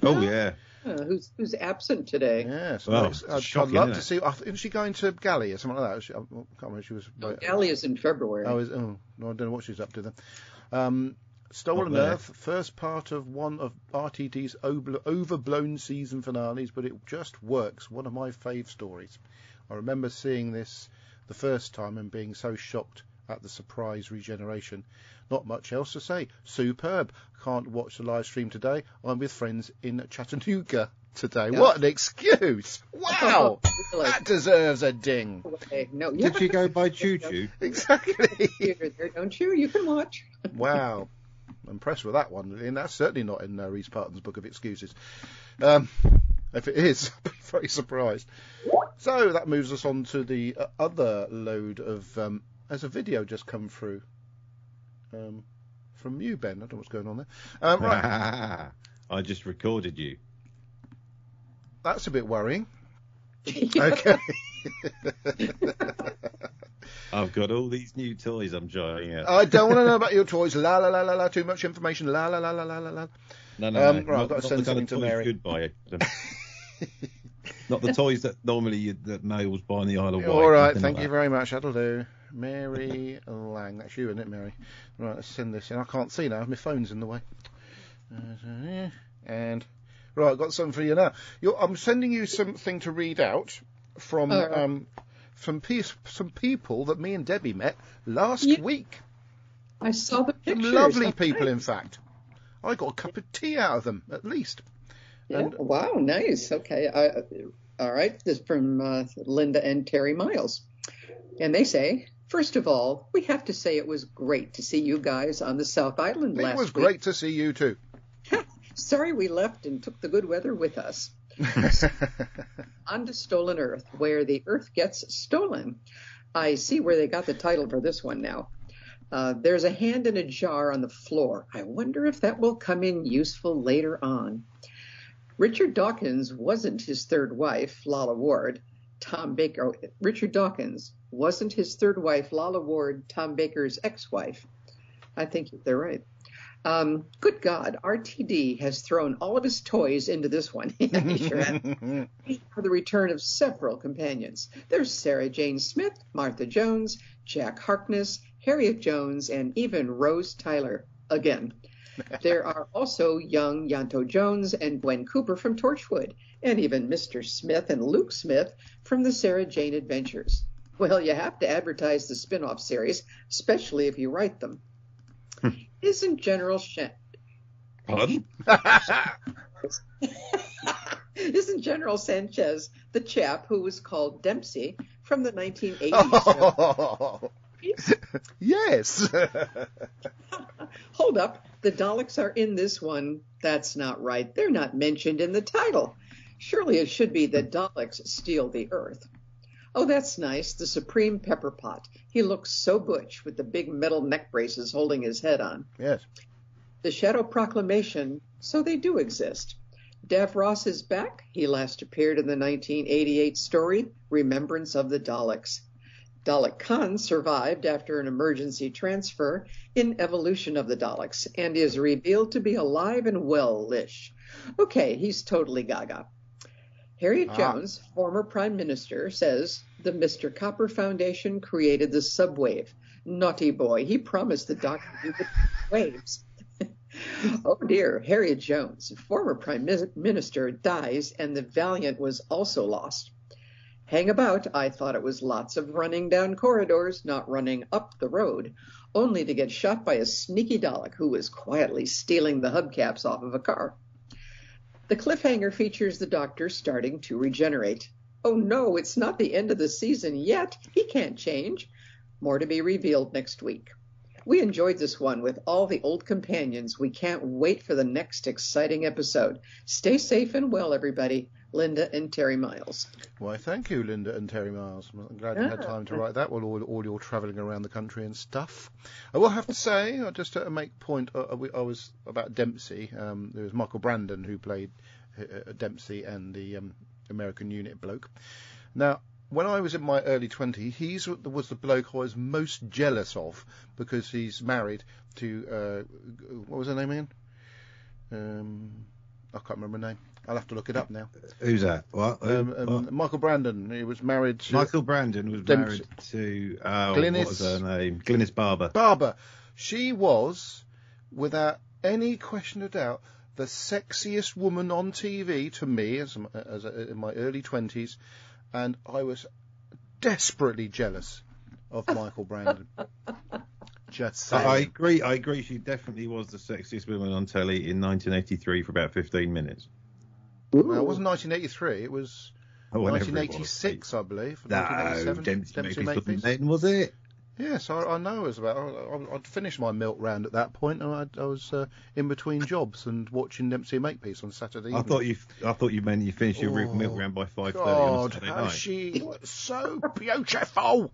Oh yeah. Uh, who's who's absent today? Yes. Well, I'd- it's I'd, I'd love to see. I th- Isn't she going to Gally or something like that? She, I can't remember. She was. Oh, Gally is in February. Oh, is, oh, no, I don't know what she's up to then. Um, Stolen Earth, first part of one of RTD's overblown season finales, but it just works. One of my fave stories. I remember seeing this the first time and being so shocked at the surprise regeneration. Not much else to say. Superb. Can't watch the live stream today. I'm with friends in Chattanooga today. Yeah. What an excuse! Wow! Really? that deserves a ding. No, you Did you go by Choo Choo? Exactly. theater there, don't you? You can watch. Wow. I'm impressed with that one. And that's certainly not in uh, Reese Parton's book of excuses. Um, if it is, I'll be very surprised. So that moves us on to the uh, other load of. Um, there's a video just come through um, from you, Ben. I don't know what's going on there. Um, right, I just recorded you. that's a bit worrying. Okay. I've got all these new toys I'm trying out. I don't want to know about your toys. La la la la la. Too much information. La la la la la la la. No, no, Um, no. right, not, I've got to send the something to toys Mary. you'd buy. Them. not the toys that normally you, that males buy in the Isle of Wight. All right, thank like you that. very much. That'll do. Mary Lang. That's you, isn't it, Mary? Right, let's send this in. I can't see now. My phone's in the way. And right, I've got something for you now. You're, I'm sending you something to read out from right. um, from pe- some people that me and Debbie met last Yeah. week. I saw the Some pictures. lovely people, in fact. I got a cup of tea out of them, at least. Yeah. And- wow, nice. Okay. I, all right. This is from uh, Linda and Terry Miles. And they say, first of all, we have to say it was great to see you guys on the South Island It last week. It was week. great to see you too. Sorry we left and took the good weather with us. On to Stolen Earth, where the Earth gets stolen. I see where they got the title for this one now. Uh, there's a hand in a jar on the floor. I wonder if that will come in useful later on. Richard Dawkins wasn't his third wife, Lala Ward. Tom Baker. Richard Dawkins wasn't his third wife, Lala Ward, Tom Baker's ex-wife. I think they're right. Um, good God, RTD has thrown all of his toys into this one. He sure has for the return of several companions. There's Sarah Jane Smith, Martha Jones, Jack Harkness, Harriet Jones, and even Rose Tyler again. There are also young Ianto Jones and Gwen Cooper from Torchwood, and even Mr. Smith and Luke Smith from the Sarah Jane Adventures. Well, you have to advertise the spin off series, especially if you write them. Hmm. Isn't General Shen- Pardon? Isn't General Sanchez the chap who was called Dempsey from the 1980s show? yes. Hold up, the Daleks are in this one. That's not right. They're not mentioned in the title. Surely it should be the Daleks steal the Earth. Oh, that's nice. The Supreme Pepper Pot. He looks so butch with the big metal neck braces holding his head on. yes. The Shadow Proclamation, so they do exist. Davros is back. He last appeared in the 1988 story Remembrance of the Daleks. Dalek Caan survived after an emergency transfer in Evolution of the Daleks and is revealed to be alive and well-ish. Okay, he's totally gaga. Harriet Ah. Jones, former Prime Minister, says the Mr. Copper Foundation created the subwave. Naughty boy, he promised the doctor he would waves. oh dear, Harriet Jones, former Prime Minister, dies and the Valiant was also lost. Hang about, I thought it was lots of running down corridors, not running up the road, only to get shot by a sneaky Dalek who was quietly stealing the hubcaps off of a car. The cliffhanger features the Doctor starting to regenerate. Oh no, it's not the end of the season yet. He can't change. More to be revealed next week. We enjoyed this one with all the old companions. We can't wait for the next exciting episode. Stay safe and well, everybody. Linda and Terry Miles. Why, thank you, Linda and Terry Miles. I'm glad you had time to write that while all, all you're travelling around the country and stuff. I will have to say, just to make point, uh, I was about Dempsey. Um, there was Michael Brandon who played uh, uh, Dempsey and the um, American unit bloke. Now, when I was in my early 20s, he was the bloke I was most jealous of because he's married to, uh, what was her name again? Um, I can't remember her name. I'll have to look it up now. Who's that? What? Who? Um, um, What? Michael Brandon. He was married to Michael Brandon was Dempsey. married to oh, Glynis- what was her name? Glynis Barber. Barber. She was, without any question of doubt, the sexiest woman on TV to me as, as in my early twenties, and I was desperately jealous of Michael Brandon. Just saying. I agree. I agree. She definitely was the sexiest woman on telly in 1983 for about 15 minutes. Well, it wasn't 1983. It was Or whenever it was. 1986, I believe. No, 1987. Dempsey, Dempsey Makepeace wasn't then, was it? Yes, I, I know it was about. I, I'd finished my milk round at that point, and I, I was uh, in between jobs and watching Dempsey Makepeace on Saturday. Evening. I thought you. I thought you meant you finished your Oh, milk round by 5:30 on Saturday night. she was so beautiful.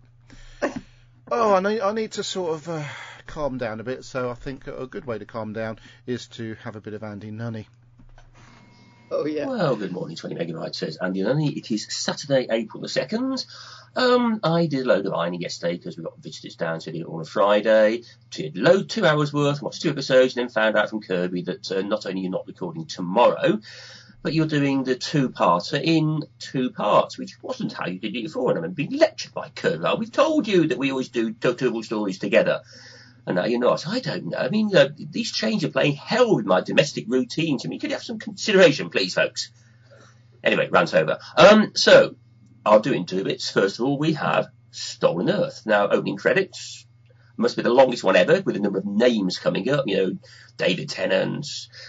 Oh, I need, I need to sort of uh, calm down a bit. So I think a good way to calm down is to have a bit of Andy Nunny. Oh, yeah. Well, good morning, 20 megabytes, says Andy. It is Saturday, April the 2nd. Um, I did a load of ironing yesterday because we got visitors down, so did it on a Friday. Did load two hours worth, watched two episodes, and then found out from Kirby that uh, not only you're not recording tomorrow, but you're doing the two-parter in two parts, which wasn't how you did it before. And I'm being lectured by Kirby. We've told you that we always do two stories together. And now you're not. I don't know. I mean, uh, these changes are playing hell with my domestic routines. I mean, could you have some consideration, please, folks? Anyway, rant over. Um, so, I'll do it in two bits. First of all, we have Stolen Earth. Now, opening credits must be the longest one ever, with a number of names coming up. You know, David Tennant,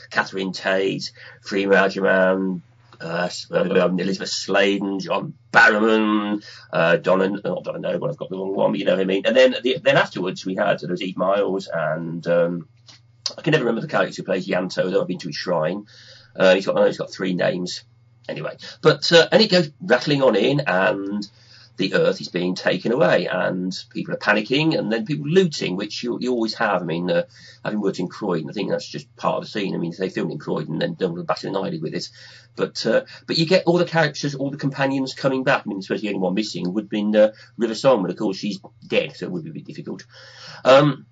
Catherine Tate, Freema Agyeman, uh, Elizabeth Sladen, John Barrowman, uh, Donna, not Donna No, but I've got the wrong one, but you know what I mean. And then the, then afterwards we had there was Eve Miles and um, I can never remember the character who plays Ianto, though I've been to his shrine. Uh, he's got I know he's got three names. Anyway, but uh, and it goes rattling on in, and the Earth is being taken away, and people are panicking, and then people looting, which you, you always have. I mean, uh, having worked in Croydon, I think that's just part of the scene. I mean, they filmed in Croydon, and then don't bat an eyelid with it. But uh, but you get all the characters, all the companions coming back. I mean, suppose the only one missing would have been uh, River Song, but of course she's dead, so it would be a bit difficult. Um,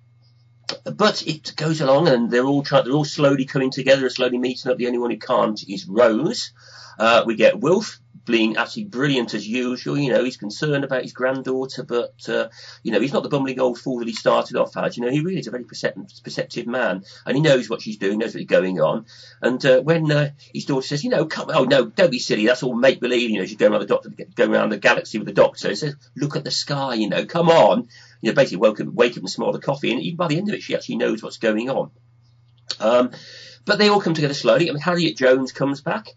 but it goes along, and they're all. They're all slowly coming together, slowly meeting up. The only one who can't is Rose. Uh, we get Wilf being absolutely brilliant as usual. You know, he's concerned about his granddaughter, but uh, you know, he's not the bumbling old fool that he started off as. You know, he really is a very percep- perceptive man, and he knows what she's doing, knows what's going on. And uh, when uh, his daughter says, "You know, come, oh no, don't be silly, that's all make believe," you know, she's going around the doctor, going around the galaxy with the doctor. He says, "Look at the sky, you know, come on." You know, basically wake up, wake up and smell the coffee, and even by the end of it, she actually knows what's going on. Um, but they all come together slowly. I mean, Harriet Jones comes back.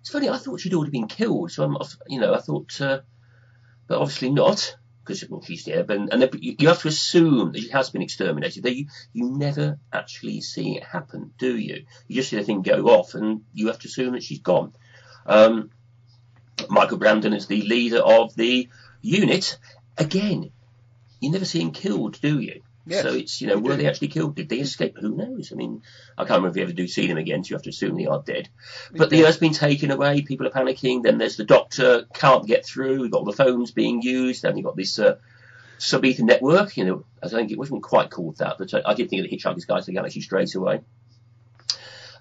It's funny. I thought she'd already been killed, so I'm, you know, I thought, uh, but obviously not because well, she's there. But and then, you, you have to assume that she has been exterminated. You you never actually see it happen, do you? You just see the thing go off, and you have to assume that she's gone. Um, Michael Brandon is the leader of the unit. Again, you never see him killed, do you? Yes, so it's you know were they actually killed? Did they escape? Who knows? I mean, I can't remember if you ever do see them again, so you have to assume they are dead. But the Earth's been taken away. People are panicking. Then there's the Doctor can't get through. We've got all the phones being used. Then you've got this uh, sub ether network. You know, I think it wasn't quite called that, but I, I did think of the Hitchhiker's Guide to the Galaxy straight away.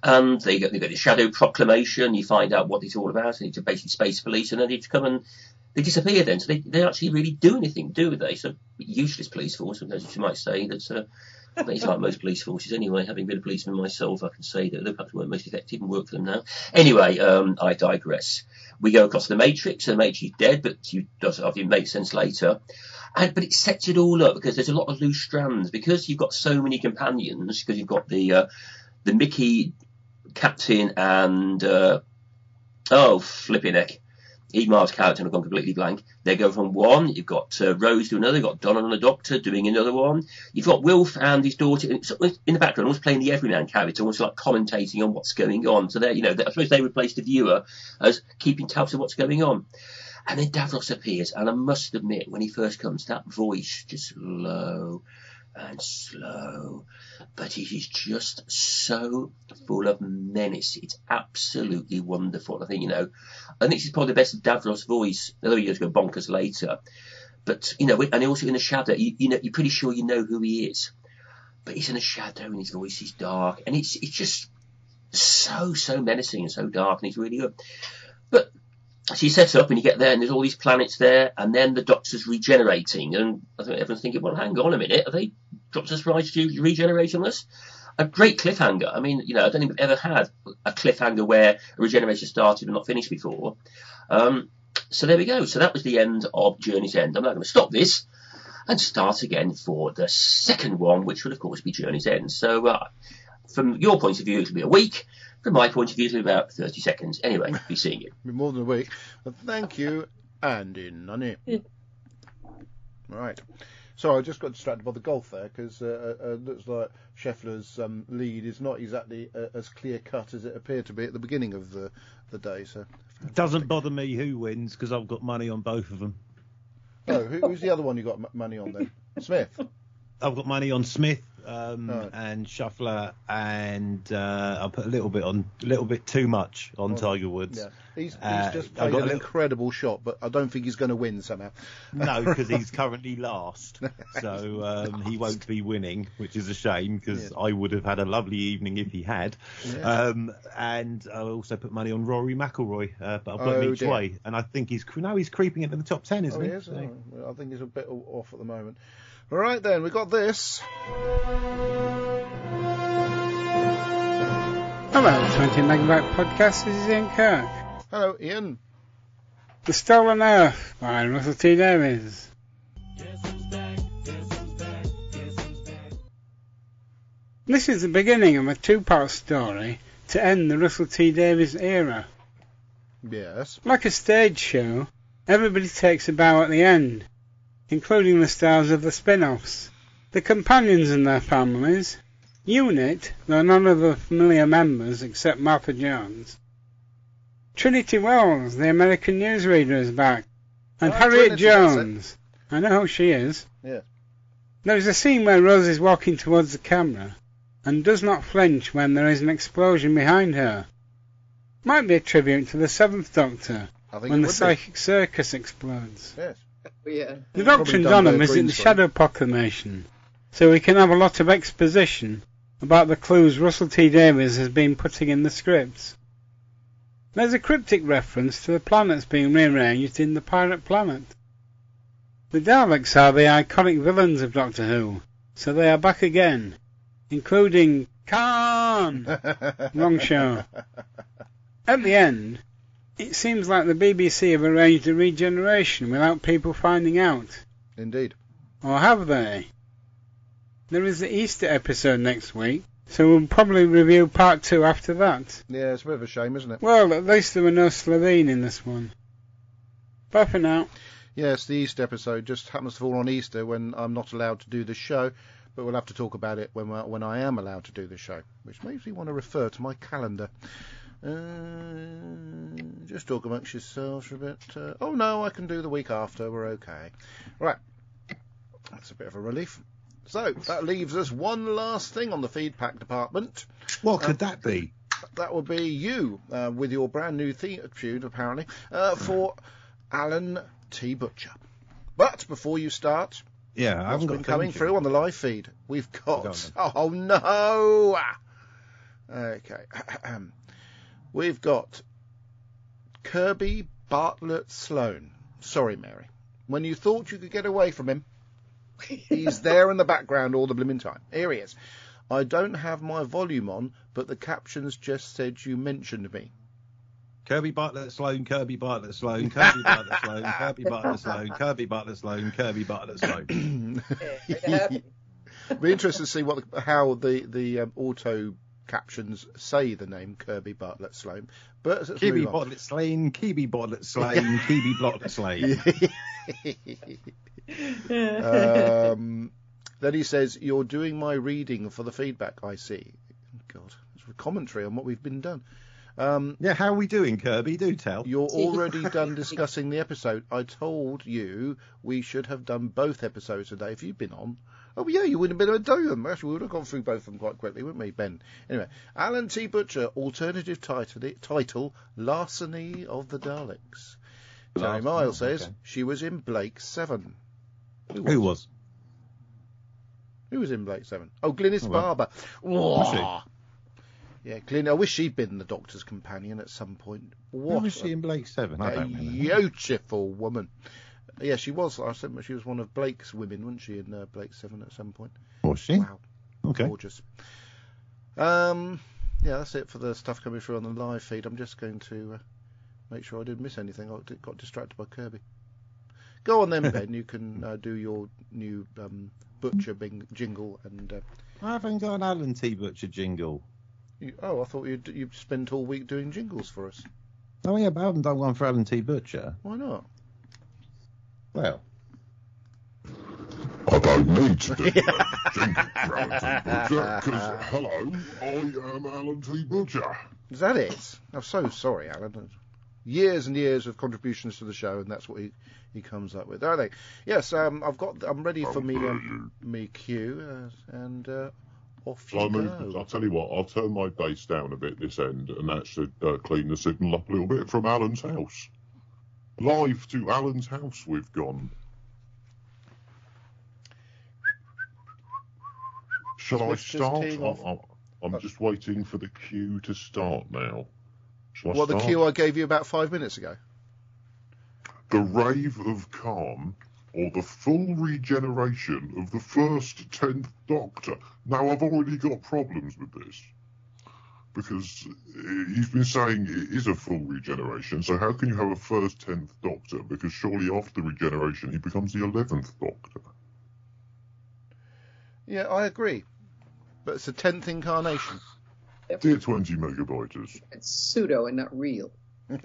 And they get, they get the Shadow Proclamation. You find out what it's all about. And it's basically space police, and then they come and they disappear. Then, so they they don't actually really do anything, do they? So useless police force, as you might say. That's uh, it's like most police forces anyway. Having been a policeman myself, I can say that they perhaps weren't most effective and work for them now. Anyway, um, I digress. We go across the Matrix. The Matrix is dead, but you, does obviously make sense later. And, but it sets it all up because there's a lot of loose strands because you've got so many companions because you've got the uh, the Mickey captain and uh, oh flipping heck Emar's character, I've gone completely blank. They go from one. You've got uh, Rose doing another. You've got Donna and the Doctor doing another one. You've got Wilf and his daughter in, the background, almost playing the everyman character, almost like commentating on what's going on. So they, you know, I suppose they replaced the viewer as keeping tabs of what's going on. And then Davros appears, and I must admit, when he first comes, that voice just low and slow, but it is just so full of menace. It's absolutely wonderful. I think, you know, I think this is probably the best Davros voice, although he go bonkers later. But, you know, and also in the shadow, you, you know, you're pretty sure you know who he is. But he's in a shadow and his voice is dark, and it's, it's just so, so menacing and so dark, and he's really good. But so you set up and you get there and there's all these planets there and then the doctor's regenerating and I think everyone's thinking, well, hang on a minute, are they Doctor's right to regenerate on this? A great cliffhanger. I mean, you know, I don't think we've ever had a cliffhanger where a regeneration started and not finished before. Um, so there we go. So that was the end of Journey's End. I'm now going to stop this and start again for the second one, which will of course be Journey's End. So uh, from your point of view, it'll be a week. From my point of view, it'll be about 30 seconds. Anyway, be seeing you. More than a week. Thank you, Andy Nunny. right. Sorry, I just got distracted by the golf there because uh, uh, looks like Scheffler's um, lead is not exactly uh, as clear cut as it appeared to be at the beginning of the, the day. So it Doesn't bother me who wins because I've got money on both of them. Oh, who, who's the other one you got m- money on then? Smith. I've got money on Smith um, Right. and Scheffler, and uh, I put a little bit on, a little bit too much on Tiger Woods. Yeah, he's, he's Uh, just played an little- incredible shot, but I don't think he's going to win somehow. No, because he's currently last, so um, he won't be winning, which is a shame because I would have had a lovely evening if he had. Um, and I also put money on Rory McIlroy, uh, but I've got Oh, him each dear. way, and I think he's no, he's creeping into the top ten, isn't Oh, he? is? So- I think he's a bit off at the moment. All right then, we got this. Hello, 20 Megabyte Podcast. This is Ian Kirk. Hello, Ian. The Stolen Earth by Russell T Davies. This is the beginning of a two-part story to end the Russell T Davies era. Yes. Like a stage show, everybody takes a bow at the end, including the stars of the spin-offs, the companions and their families, Unit, though none of the familiar members except Martha Jones, Trinity Wells, the American newsreader, is back, and Ah, Harriet Trinity. Jones. I know who she is. Yeah. There is a scene where Rose is walking towards the camera and does not flinch when there is an explosion behind her. Might be a tribute to the Seventh Doctor when the psychic circus explodes. Yes. Yeah. The Probably Doctor and done by Donna a visit the. Shadow Proclamation, so we can have a lot of exposition about the clues Russell T Davies has been putting in the scripts. There's a cryptic reference to the planets being rearranged in the Pirate Planet. The Daleks are the iconic villains of Doctor Who, so they are back again, including Caan. Wrong show. At the end, it seems like the BBC have arranged a regeneration without people finding out. Indeed. Or have they? There is the Easter episode next week, so we'll probably review part two after that. Yeah, it's a bit of a shame, isn't it? Well, at least there were no Slitheen in this one. Bye for now. Yes, the Easter episode just happens to fall on Easter when I'm not allowed to do the show, but we'll have to talk about it when when I am allowed to do the show, which makes me want to refer to my calendar. Uh, just talk amongst yourselves for a bit. Uh, oh no, I can do the week after. We're okay. Right, that's a bit of a relief. So that leaves us one last thing on the feedback department. What could that be? That would be you uh, with your brand new theme tune, apparently, uh, for Alan T. Butcher. But before you start, Yeah, I haven't been coming through on the live feed? We've got. Oh no! Okay. We've got Kirby Bartlett Sloan. Sorry, Mary. When you thought you could get away from him, he's there in the background all the blooming time. Here he is. I don't have my volume on, but the captions just said you mentioned me. Kirby Bartlett Sloan, Kirby Bartlett Sloan, Kirby Bartlett Sloan, Kirby Bartlett Sloan, Kirby Bartlett Sloan, Kirby Bartlett Sloan. It happened. Be interested to see what the, how the the um, auto captions say the name Kirby Bartlett Sloan. But let's Kiwi move on. Bartlett Slain, Kirby Bartlett Slain, Kirby Bartlett Slain. um, then he says, "You're doing my reading for the feedback. I see. God, it's a commentary on what we've been done. Um, Yeah, how are we doing, Kirby? Do tell. you're already done discussing the episode. I told you we should have done both episodes today. If you've been on, oh yeah, you wouldn't have been able to do them. Actually, we would have gone through both of them quite quickly, wouldn't we, Ben? Anyway, Alan T. Butcher, alternative title, title Larceny of the Daleks. Terry Miles says okay. she was in Blake Seven. Who was? Who was in Blake Seven? Oh, Glynis Oh, well. Barber. Was she? Yeah, Glyn. I wish she'd been the Doctor's companion at some point. What Who was she in Blake Seven? I a don't remember. beautiful woman. Yeah, she was. I said she was one of Blake's women, wasn't she, in uh, Blake Seven at some point? Was she? Wow, Okay. gorgeous. Um, yeah, that's it for the stuff coming through on the live feed. I'm just going to uh, make sure I didn't miss anything. I got- got distracted by Kirby. Go on then, Ben. You can uh, do your new um, butcher bing- jingle and. Uh, I haven't got an Alan T. Butcher jingle. you, oh, I thought you'd you'd spent all week doing jingles for us. Oh yeah, but I haven't done one for Alan T. Butcher. Why not? Well, I don't need to do a jingle for Alan T. Butcher, because, hello, I am Alan T. Butcher. Is that it? I'm so sorry, Alan. Years and years of contributions to the show, and that's what he, he comes up with. Are they? Yes, um, I've got. I'm ready for How me um, me cue, uh, and uh, off I you move? go. I'll tell you what, I'll turn my bass down a bit this end, and that should uh, clean the signal up a little bit from Alan's house. Live to Alan's house we've gone. Shall I start? I'm. I'm, just waiting for the cue to start now. Shall I What the start? cue I gave you about five minutes ago? The Rave of Calm, or the full regeneration of the first Tenth Doctor. Now, I've already got problems with this. Because uh, he's been saying it is a full regeneration, so how can you have a first Tenth Doctor? Because surely after regeneration he becomes the Eleventh Doctor. Yeah, I agree. But it's a tenth incarnation. Dear 20 megabytes. It's pseudo and not real.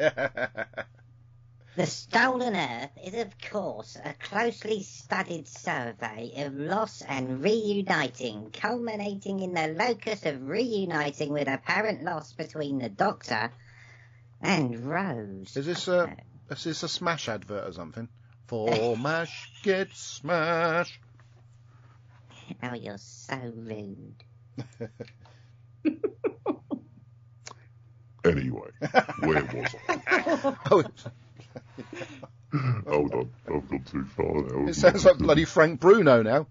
The Stolen Earth is, of course, a closely studied survey of loss and reuniting, culminating in the locus of reuniting with apparent loss between the Doctor and Rose. Is this a is this a smash advert or something? For mash get smash. Oh, you're so rude. Anyway, where was I? Oh, it, Hold on, I've gone too far now. it sounds like bloody Frank Bruno now.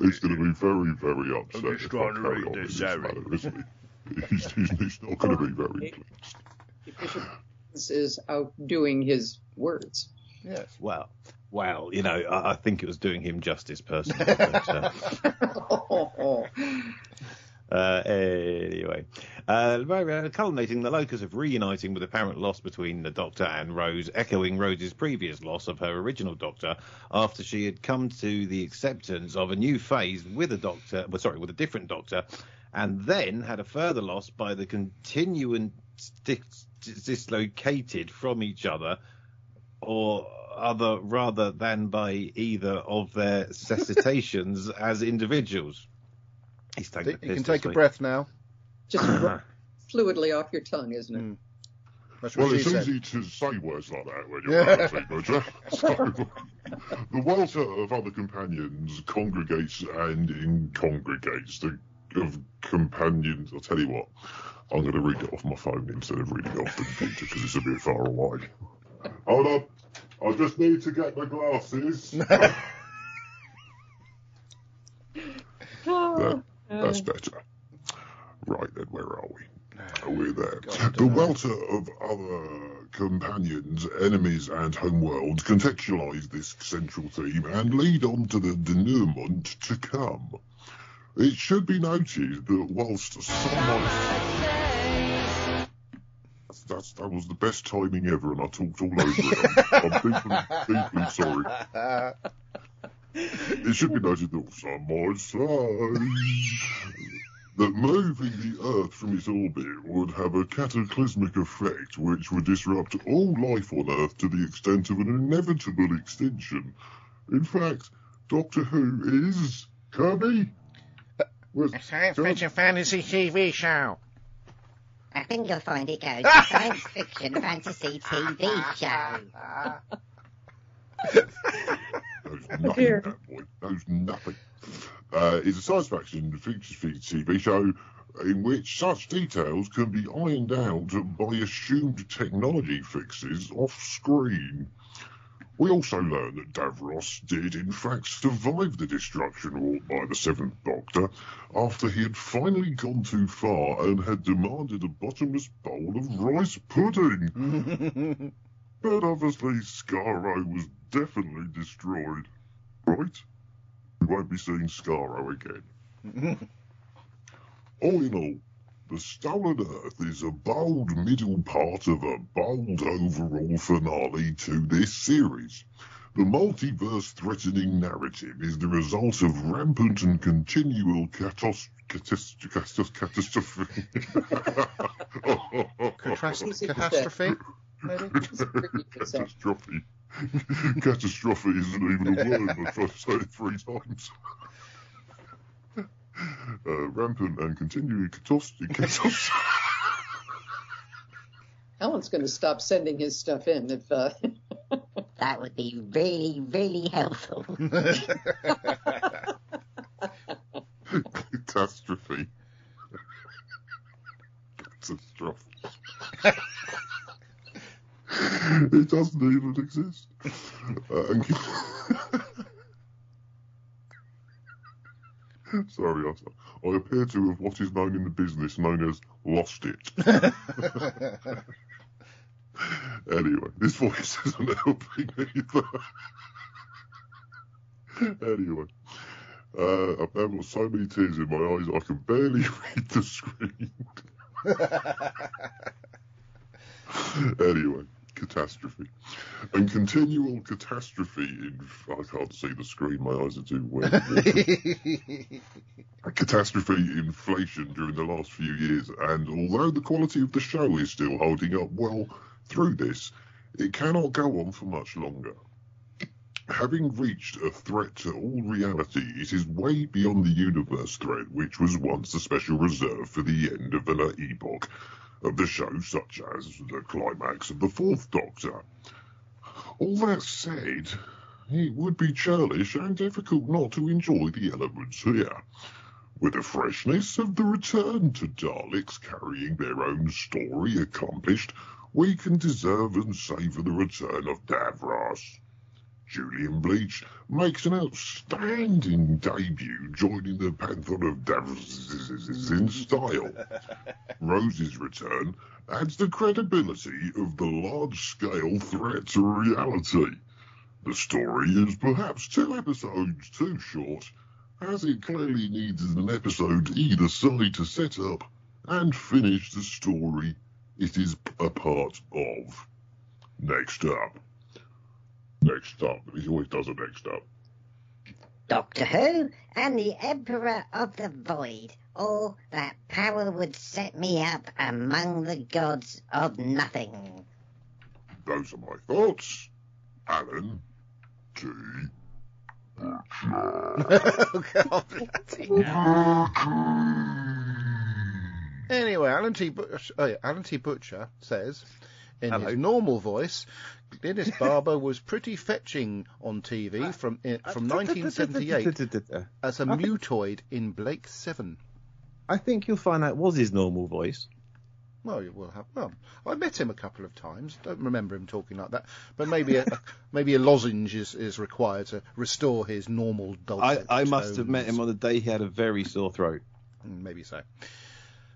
He's going to be very, very upset. I'm just if trying I to carry read on this, in Harry. manner, isn't he? He's, he's, he's not going to be very pleased. Bishop is outdoing his words. Yes. well, well, you know, I, I think it was doing him justice personally. but, uh, Uh, anyway, uh, culminating the locus of reuniting with apparent loss between the Doctor and Rose, echoing Rose's previous loss of her original Doctor after she had come to the acceptance of a new phase with a Doctor, well, sorry, with a different Doctor, and then had a further loss by the continuing dis- dislocated from each other, or other rather than by either of their cessitations as individuals. He's taking You can take a week. breath now. Just fluidly off your tongue, isn't it? Mm. That's what Well, she it's said. easy to say words like that when you're a teenager. So, the welter of other companions congregates and incongregates. The of companions, I'll tell you what, I'm going to read it off my phone instead of reading it off the computer because it's a bit far away. Hold on, I just need to get my glasses. That's better. Right then, where are we? Oh, we're there. The uh, welter of other companions, enemies, and homeworlds contextualise this central theme and lead on to the denouement to come. It should be noted that whilst some that's, that's, that was the best timing ever, and I talked all over it. I'm, I'm deeply, deeply sorry. It should be noted that some might say that moving the Earth from its orbit would have a cataclysmic effect which would disrupt all life on Earth to the extent of an inevitable extinction. In fact, Doctor Who is Kirby. Was A science fiction fantasy TV show. I think you'll find it goes a science fiction fantasy TV show. knows nothing, Dear. that boy. Knows nothing. Uh, it's a science fiction feature TV show in which such details can be ironed out by assumed technology fixes off screen. We also learn that Davros did in fact survive the destruction wrought by the Seventh Doctor after he had finally gone too far and had demanded a bottomless bowl of rice pudding. But obviously Skaro was definitely destroyed. Right? We won't be seeing Skaro again. all in all, The Stolen Earth is a bold middle part of a bold overall finale to this series. The multiverse threatening narrative is the result of rampant and continual catos- catas- catas- catastrophe. Catastrophe? Catastrophe? Catastrophe. Catastrophe isn't even a word, I've tried to say it three times. Uh, rampant and continuing catastrophe. catastrophe. Alan's going to stop sending his stuff in if. Uh, That would be really, really helpful. catastrophe. Catastrophe. it doesn't even exist. Uh, Sorry, I, I appear to have what is known in the business known as lost it. anyway, this voice isn't helping either. anyway, uh, I've now got so many tears in my eyes I can barely read the screen. anyway, catastrophe. And continual catastrophe in. I can't see the screen, my eyes are too wet. catastrophe inflation during the last few years, and although the quality of the show is still holding up well through this, it cannot go on for much longer. Having reached a threat to all reality, it is way beyond the universe threat, which was once a special reserve for the end of an epoch of the show, such as the climax of the Fourth Doctor. All that said, it would be churlish and difficult not to enjoy the elements here. With the freshness of the return to Daleks carrying their own story accomplished, we can deserve and savour the return of Davros. Julian Bleach makes an outstanding debut, joining the pantheon of Davros in style. Rose's return adds the credibility of the large-scale threat to reality. The story is perhaps two episodes too short, as it clearly needs an episode either side to set up and finish the story it is a part of. Next up. Next up. He always does a next up. Doctor Who and the Emperor of the Void, All that power would set me up among the gods of nothing. Those are my thoughts. Alan T. oh, God, Anyway, Alan T. Butcher, oh yeah, Alan T. Butcher says, in Hello. his normal voice, Dennis Barber was pretty fetching on TV from eh, from 1978 as a mutoid in Blake Seven. I think you'll find that was his normal voice. Well, you will have. Well, I met him a couple of times. Don't remember him talking like that. But maybe a, maybe a lozenge is, is required to restore his normal I, dulcet I must have met him on the day he had a very sore throat. Mm, Maybe so.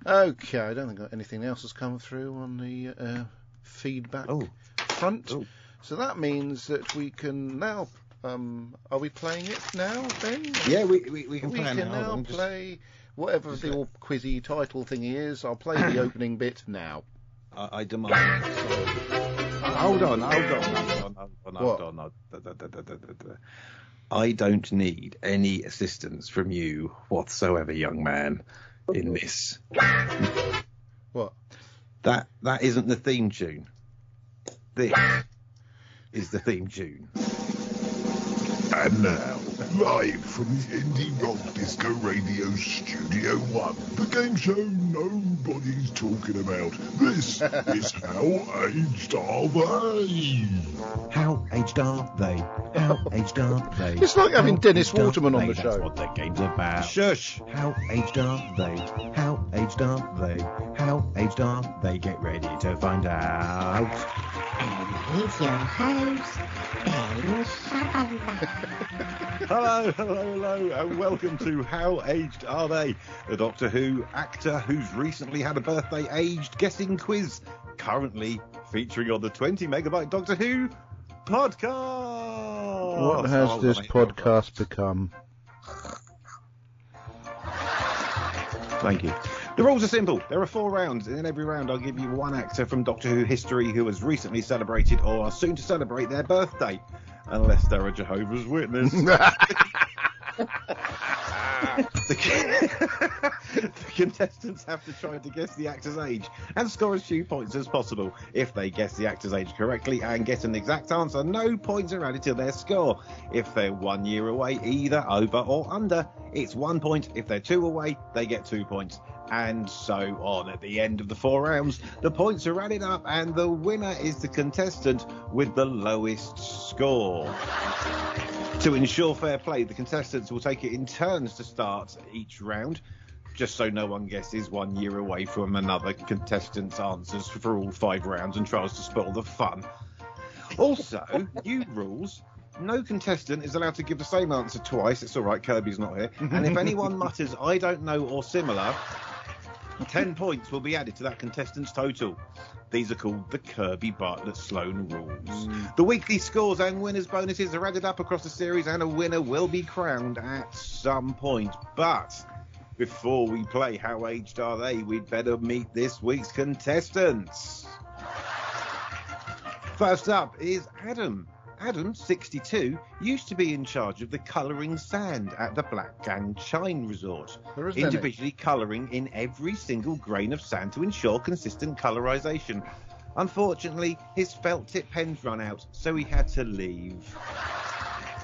Okay, I don't think anything else has come through on the uh, feedback Oh. front. Oh. So that means that we can now. Um, are we playing it now, Ben? Yeah, we, we, we can we play can it now. I'm just- play whatever just the let- quizzy title thingy is. I'll play the opening bit now. I, I demand. Hold on, hold on, hold on, hold on, hold on. I don't need any assistance from you whatsoever, young man. in this. What? That that isn't the theme tune. This is the theme tune. And now, live from the Indie Rock Disco Radio Studio 1, the game show nobody's talking about. This is How Aged Are They? How aged are they? How aged are they? It's like having How Dennis Waterman on they? the That's show. what the game's about. Shush! How aged are they? How aged are they? How aged are they? Get ready to find out. And with your host, Ben Sutherland. Hello, hello, hello, and welcome to How Aged Are They? The Doctor Who actor who's recently had a birthday aged guessing quiz, currently featuring on the 20 megabyte Doctor Who podcast. What has Oh, this podcast become? Thank you. The rules are simple. There are four rounds, and in every round I'll give you one actor from Doctor Who history who has recently celebrated or are soon to celebrate their birthday, unless they're a Jehovah's Witness. Ah. the, the contestants have to try to guess the actor's age and score as few points as possible. If they guess the actor's age correctly and get an exact answer, no points are added to their score. If they're one year away, either over or under, it's one point. If they're two away, they get two points. And so on. At the end of the four rounds, the points are added up, and the winner is the contestant with the lowest score. To ensure fair play, the contestants will take it in turns to start each round, just so no one guesses one year away from another contestant's answers for all five rounds and tries to spoil the fun. Also, new rules. No contestant is allowed to give the same answer twice. It's all right, Kirby's not here. And if anyone mutters, I don't know, or similar, 10 points will be added to that contestant's total. These are called the Kirby Bartlett Sloan rules. Mm. The weekly scores and winners' bonuses are added up across the series, and a winner will be crowned at some point. But before we play How Aged Are They, we'd better meet this week's contestants. First up is Adam. Adam, 62, used to be in charge of the colouring sand at the Blackgang Chine Resort, individually colouring in every single grain of sand to ensure consistent colourisation. Unfortunately, his felt tip pens run out, so he had to leave.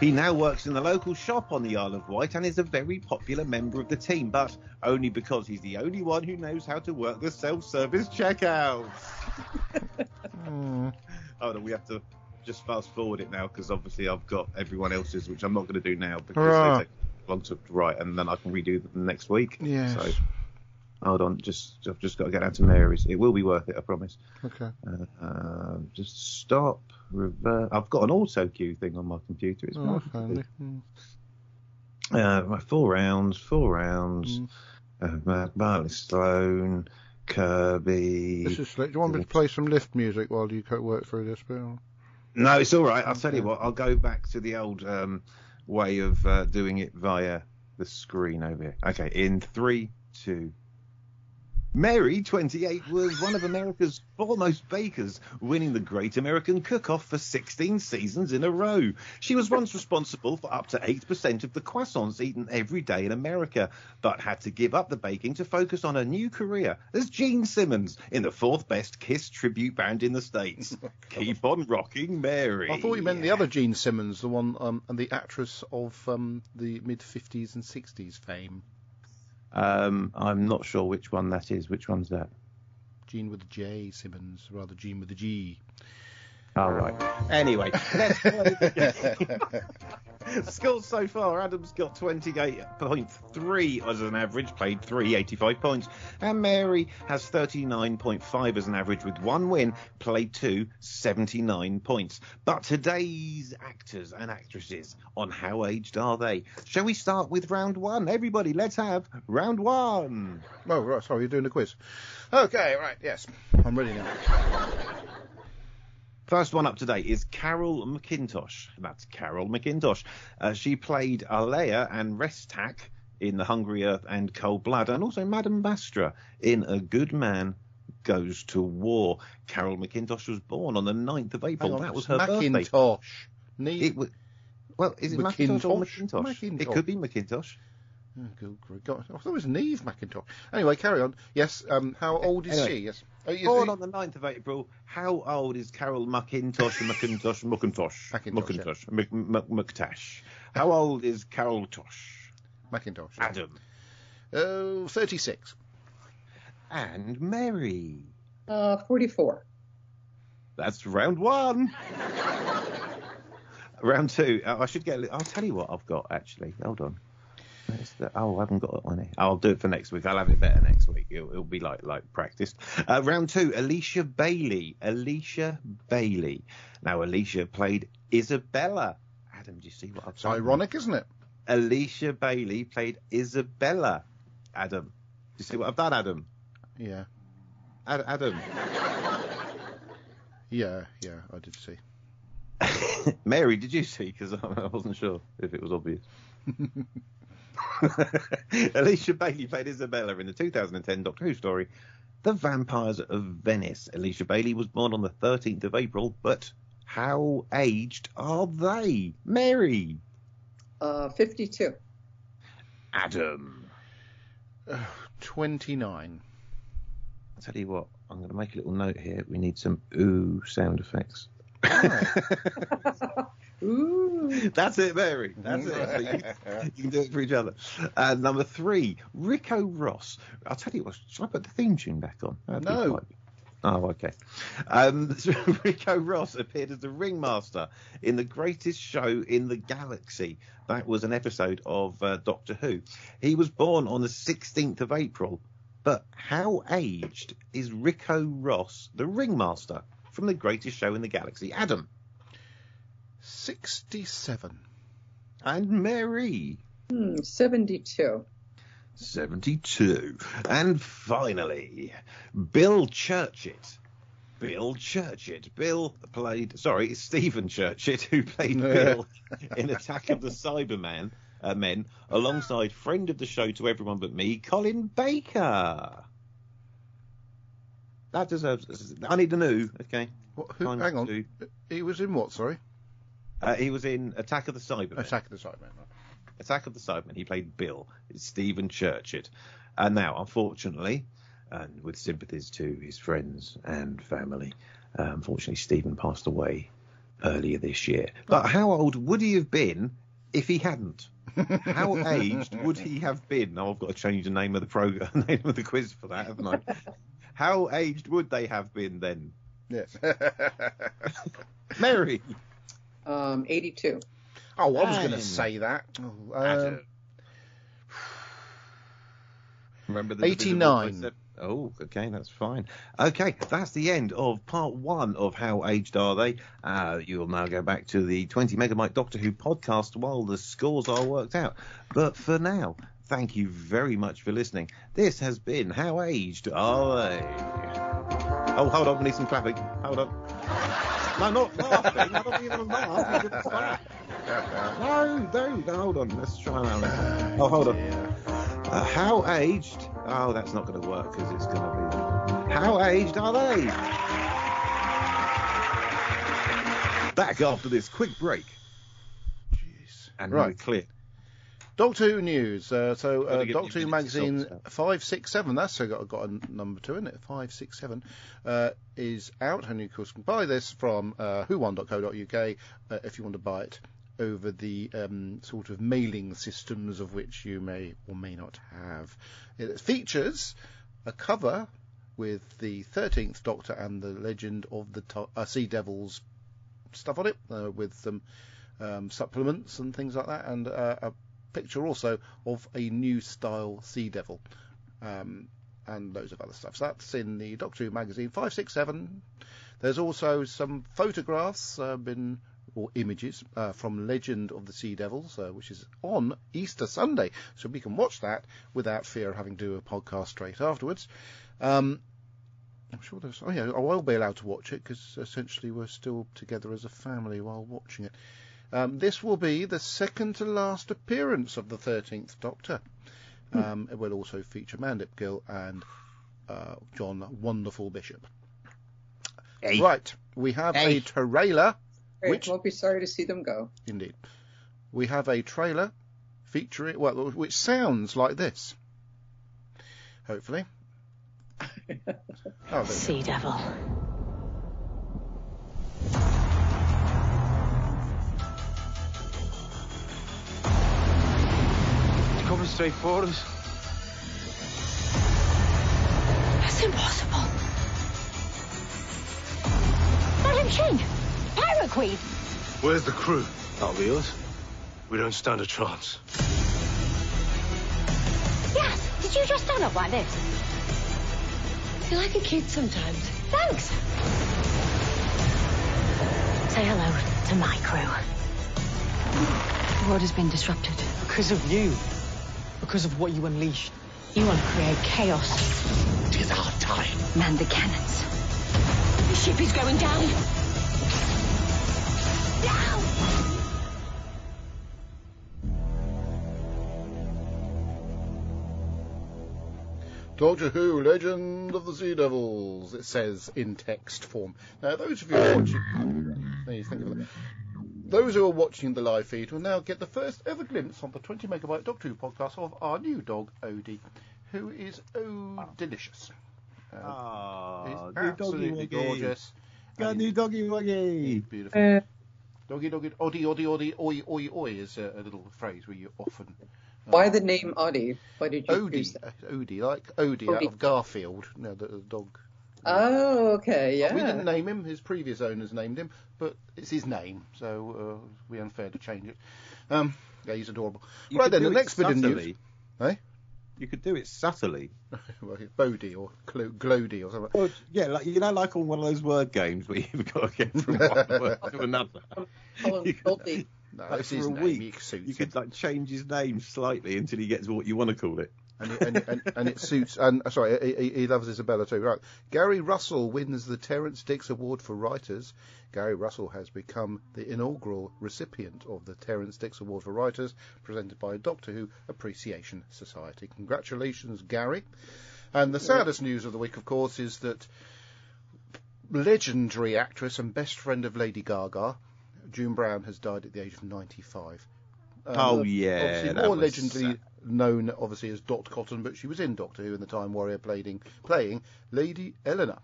He now works in the local shop on the Isle of Wight and is a very popular member of the team, but only because he's the only one who knows how to work the self-service checkouts. Hmm. Oh no, we have to just fast forward it now because obviously I've got everyone else's, which I'm not going to do now because Hurrah. they take long to write, and then I can redo them next week. Yes. So hold on, just I've just got to get down to Mary's. It will be worth it, I promise. Okay. Uh, uh, just stop, revert. I've got an auto cue thing on my computer. It's Oh, handy. Uh, my four rounds, four rounds. Mm. Uh, Barley Sloan, Kirby. This is slick. Do you want me to play some lift music while you work through this, Bill? No, it's all right. I'll tell you what. I'll go back to the old um, way of uh, doing it via the screen over here. Okay, in three, two. Mary, 28, was one of America's foremost bakers, winning the Great American Cook-Off for 16 seasons in a row. She was once responsible for up to 8% of the croissants eaten every day in America, but had to give up the baking to focus on a new career as Gene Simmons in the fourth best Kiss tribute band in the States. Keep on rocking, Mary. I thought you meant the other Gene Simmons, the one, um, and the actress of um, the mid 50s and 60s fame. Um, I'm not sure which one that is. Which one's that? Gene with a J Simmons, rather Gene with a G. Oh, right. Anyway, let's play the game. Scores so far Adam's got 28.3 as an average, played 385 points, and Mary has 39.5 as an average with one win, played two, 79 points. But today's actors and actresses, on how aged are they? Shall we start with round one? Everybody, let's have round one. Oh, right, sorry, you're doing the quiz. Okay, right, yes. I'm ready now. First one up today is Carol McIntosh. That's Carol McIntosh. Uh, she played Alaya and Restac in The Hungry Earth and Cold Blood, and also Madame Vastra in A Good Man Goes to War. Carol McIntosh was born on the 9th of April. on, that was her birthday. Macintosh. Need It was, well, is it Macintosh or Macintosh? McIntosh? It could be McIntosh. Oh, good, good God. I thought it was Neve McIntosh. Anyway, carry on. Yes, um, how old is Anyway. she? Yes. Oh, you- Born on the 9th of April, how old is Carol McIntosh, McIntosh, McIntosh, McIntosh, McIntosh, Mc- Mc- McTash? How old is Carol Tosh? McIntosh. Adam. Oh, 36. And Mary. Uh, 44. That's round one. round two. Uh, I should get. I'll tell you what I've got actually. Hold on. The- oh, I haven't got it on here. I'll do it for next week. I'll have it better next week. It'll, it'll be like like practiced. Uh, round two. Alicia Bailey. Alicia Bailey. Now Alicia played Isabella. Adam, do you see what I've It's ironic, isn't it? Alicia Bailey played Isabella. Adam, do you see what I've done, Adam? Yeah. Ad- Adam. Yeah, yeah, I did see. Mary, did you see? Because I wasn't sure if it was obvious. Alicia Bailey played Isabella in the 2010 Doctor Who story, The Vampires of Venice. Alicia Bailey was born on the 13th of April, but how aged are they? Mary, Uh, 52. Adam. 29. I'll tell you what, I'm going to make a little note here. We need some ooh sound effects. Ooh. That's it, Mary. That's it. So you, you can do it for each other. Uh, number three, Ricco Ross. I'll tell you what. Shall I put the theme tune back on? That'd No. Oh, okay. Um, Ricco Ross appeared as the ringmaster in the greatest show in the galaxy. That was an episode of uh, Doctor Who. He was born on the 16th of April. But how aged is Ricco Ross, the ringmaster from the greatest show in the galaxy? Adam 67. and Mary. Hmm, 72. 72. And finally, Bill Churchett. Bill Churchett. Bill played, sorry, Stephen Churchett, who played Bill in Attack of the Cyberman uh, Men, alongside friend of the show to everyone but me, Colin Baker. That deserves. I need a new. Okay. What, who, hang on. to- He was in what, sorry? Uh, he was in Attack of the Cybermen. Attack of the Cybermen. Attack of the Cybermen. He played Bill. It's Stephen Churchett. And now, unfortunately, and with sympathies to his friends and family, uh, unfortunately, Stephen passed away earlier this year. But how old would he have been if he hadn't? How aged would he have been? Now I've got to change the name of the program, name of the quiz for that, haven't I? How aged would they have been then? Yes. Mary. Um, 82. oh, I was going to say that. Oh, um, Remember the 89. divisible by seven- Oh, okay, that's fine. Okay, that's the end of part one of How Aged Are They? Uh, you'll now go back to the 20 Megabyte Doctor Who podcast while the scores are worked out. But for now, thank you very much for listening. This has been How Aged Are They? Oh, hold on, we need some clapping. Hold on. No, not laughing. I don't even laugh. No, don't. Hold on. Let's try that. Oh, hold on. Uh, how aged? Oh, that's not going to work because it's going to be. How aged are they? Back after this quick break, Jeez. and Right. clear. Doctor Who news. Uh, so uh, Doctor Who minutes to sort magazine five six seven. That's got, got a number two isn't it? Five six seven uh, is out, and you of course can buy this from uh, who1.co.uk uh, if you want to buy it over the um, sort of mailing systems of which you may or may not have. It features a cover with the thirteenth Doctor and the Legend of the to- uh, Sea Devils stuff on it, uh, with some um, supplements and things like that, and uh, a picture also of a new style Sea Devil, um, and loads of other stuff. So that's in the Doctor Who magazine 567. There's also some photographs uh, been or images uh, from Legend of the Sea Devils, uh, which is on Easter Sunday, so we can watch that without fear of having to do a podcast straight afterwards. Um, I'm sure there's. Oh yeah, I will be allowed to watch it because essentially we're still together as a family while watching it. Um, this will be the second to last appearance of the 13th Doctor. Um, it will also feature Mandip Gill and uh, John Wonderful Bishop. Hey. Right, we have Hey. a trailer. Great. Which- Won't be sorry to see them go. Indeed. We have a trailer featuring well, which sounds like this. Hopefully. Oh, there go. Sea Devil. Coming straight for us. That's impossible. Madame Ching! Pirate Queen! Where's the crew? That'll be us. We don't stand a chance. Yes, did you just stand up like this? You're like a kid sometimes. Thanks. Say hello to my crew. The order's been disrupted. Because of you. Because of what you unleashed. You want to create chaos. It is our time. Man the cannons. The ship is going down. Down! Doctor Who, Legend of the Sea Devils, it says in text form. Now, those of you oh, watching, now you think of that. Those who are watching the live feed will now get the first ever glimpse on the 20 megabyte Doctor Who podcast of our new dog, Odie, who is oh delicious. Uh, Ah, he's doggy absolutely gorgeous. Got new doggy woggy. Beautiful. Doggy, doggy, oddy, oddy, oddy, oi, oi, oi is a, a little phrase we often. uh, Why the name Oddy? Why did you Odie, choose that? uh, Odie, like Odie, out of Garfield. No, the, the dog. Oh, okay, yeah. We didn't name him. His previous owners named him, but it's his name, so uh, we unfair to change it. Um, yeah, he's adorable. You right then, the it next bit of news. subtly. Eh? You could do it subtly. well, Bodie or Clo- Glody or something. Well, yeah, like you know, like on one of those word games where you've got to get from one word to another. Call him No, Like it's for his a name. week, He You could like change his name slightly until he gets what you want to call it. And, it- and, and, and it suits. And uh, sorry, he, he- loves Isabella too. Right, Gary Russell wins the Terrance Dicks Award for Writers. Gary Russell has become the inaugural recipient of the Terrance Dicks Award for Writers, presented by a Doctor Who Appreciation Society. Congratulations, Gary. And the saddest news of the week, of course, is that legendary actress and best friend of Lady Gaga, June Brown, has died at the age of 95. Um, Oh, yeah, obviously more was legendary sad. known obviously as Dot Cotton, but she was in Doctor Who in the Time Warrior playing playing Lady Eleanor,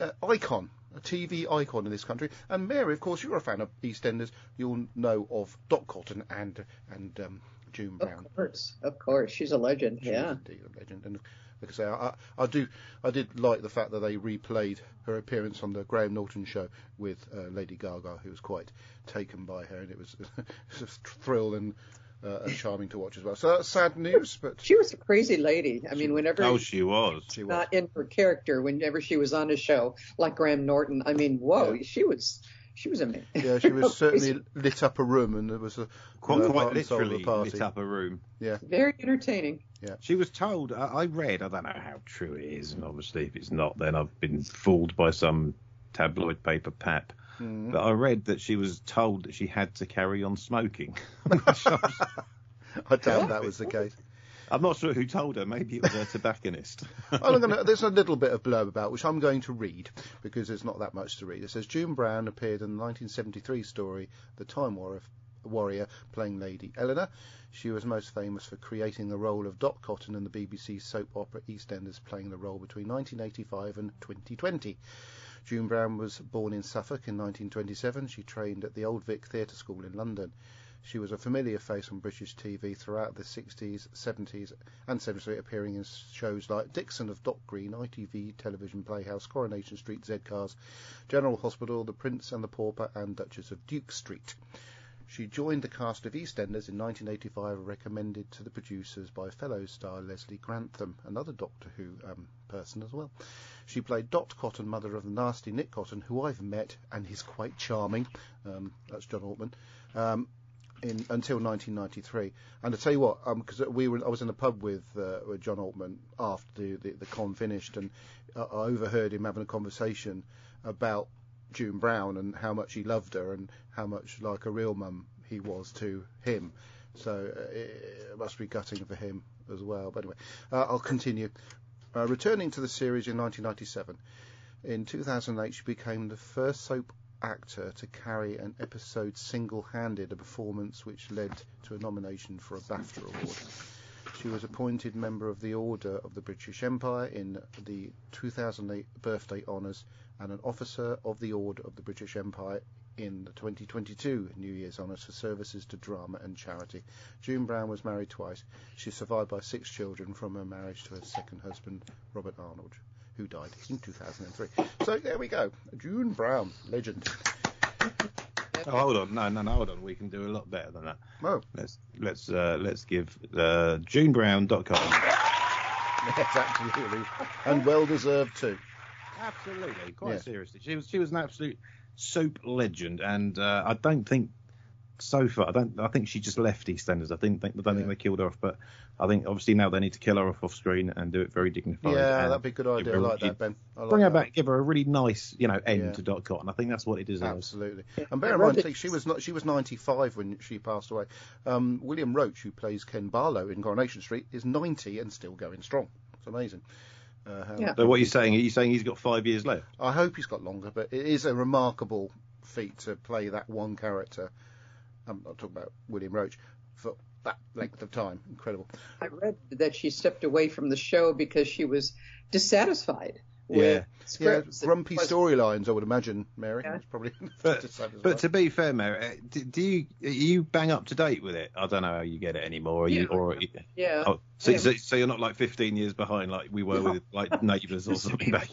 uh, icon, a TV icon in this country. And Mary, of course, you're a fan of EastEnders. You'll know of Dot Cotton and and um, June Brown. Of course, of course. She's a legend, She yeah. indeed a legend. And like I say, I, I, I do, I did like the fact that they replayed her appearance on the Graham Norton show with uh, Lady Gaga, who was quite taken by her, and it was, it was a thrill and uh, charming to watch as well. So that's sad news, but She was a crazy lady. I mean, whenever Oh, she was. she was. not in her character, whenever she was on a show like Graham Norton, I mean, whoa, she was she was amazing. Yeah, she was certainly lit up a room, and there was a Quite, you know, quite heart and soul of the literally party. lit up a room. Yeah, very entertaining. Yeah, She was told, I, I read, I don't know how true it is, and obviously if it's not, then I've been fooled by some tabloid paper pap. Mm. But I read that she was told that she had to carry on smoking. Which I was- I doubt that was the case. I'm not sure who told her. Maybe it was a tobacconist. Gonna, there's a little bit of blurb about which I'm going to read because there's not that much to read. It says June Brown appeared in the 1973 story The Time Warrior, Warrior playing Lady Eleanor. She was most famous for creating the role of Dot Cotton in the BBC soap opera EastEnders, playing the role between 1985 and 2020. June Brown was born in Suffolk in 1927. She trained at the Old Vic Theatre School in London. She was a familiar face on British TV throughout the 60s, 70s, and 70s, appearing in shows like Dixon of Dock Green, ITV Television Playhouse, Coronation Street, Z Cars, General Hospital, The Prince and the Pauper, and Duchess of Duke Street. She joined the cast of EastEnders in 1985, recommended to the producers by fellow star Leslie Grantham, another Doctor Who um, person as well. She played Dot Cotton, mother of the nasty Nick Cotton, who I've met and is quite charming. Um, that's John Altman. Um, in, until 1993, and I tell you what, because we were, I was in a pub with, uh, with John Altman after the, the, the con finished, and I overheard him having a conversation about June Brown and how much he loved her and how much like a real mum he was to him. So uh, it, it must be gutting for him as well. But anyway, uh, I'll continue. Uh, returning to the series in 1997, in 2008 she became the first soap actor to carry an episode single-handed, a performance which led to a nomination for a BAFTA award. She was appointed member of the Order of the British Empire in the 2008 birthday honours and an officer of the Order of the British Empire in the 2022 New Year's honours for services to drama and charity. June Brown was married twice. She's survived by six children from her marriage to her second husband, Robert Arnold, who died in 2003. So there we go. June Brown, legend. Oh, hold on, no, no, no, hold on. We can do a lot better than that. Oh. Let's let's uh, let's give uh, JuneBrown.com. Yes, absolutely. And well deserved too. Absolutely, quite Yeah. seriously. She was she was an absolute soap legend, and uh, I don't think so far. I don't. I think she just left EastEnders. I think, think I don't think they killed her off, but I think obviously now they need to kill her off off screen and do it very dignified. Yeah, that'd be a good idea. I like that, Ben. I like Bring her that. back, give her a really nice, you know, end Yeah. to Dot Cotton. I think that's what it deserves. Absolutely. And bear in mind, see, she was not, she was 95 when she passed away. Um, William Roache, who plays Ken Barlow in Coronation Street, is 90 and still going strong. It's amazing. Uh, Yeah. So what are you saying? Are you saying he's got five years left? I hope he's got longer, but it is a remarkable feat to play that one character. I'm not talking about William Roache for that length of time. Incredible. I read that she stepped away from the show because she was dissatisfied Yeah. Yeah, grumpy storylines, I would imagine, Mary. Yeah. That's probably But, dissatisfied. but to be fair, Mary, uh, do, do you are you bang up to date with it? I don't know how you get it anymore. Are you, Yeah. or Yeah. oh, so, Yeah. so, so you're not like 15 years behind like we were with like neighbours or something back.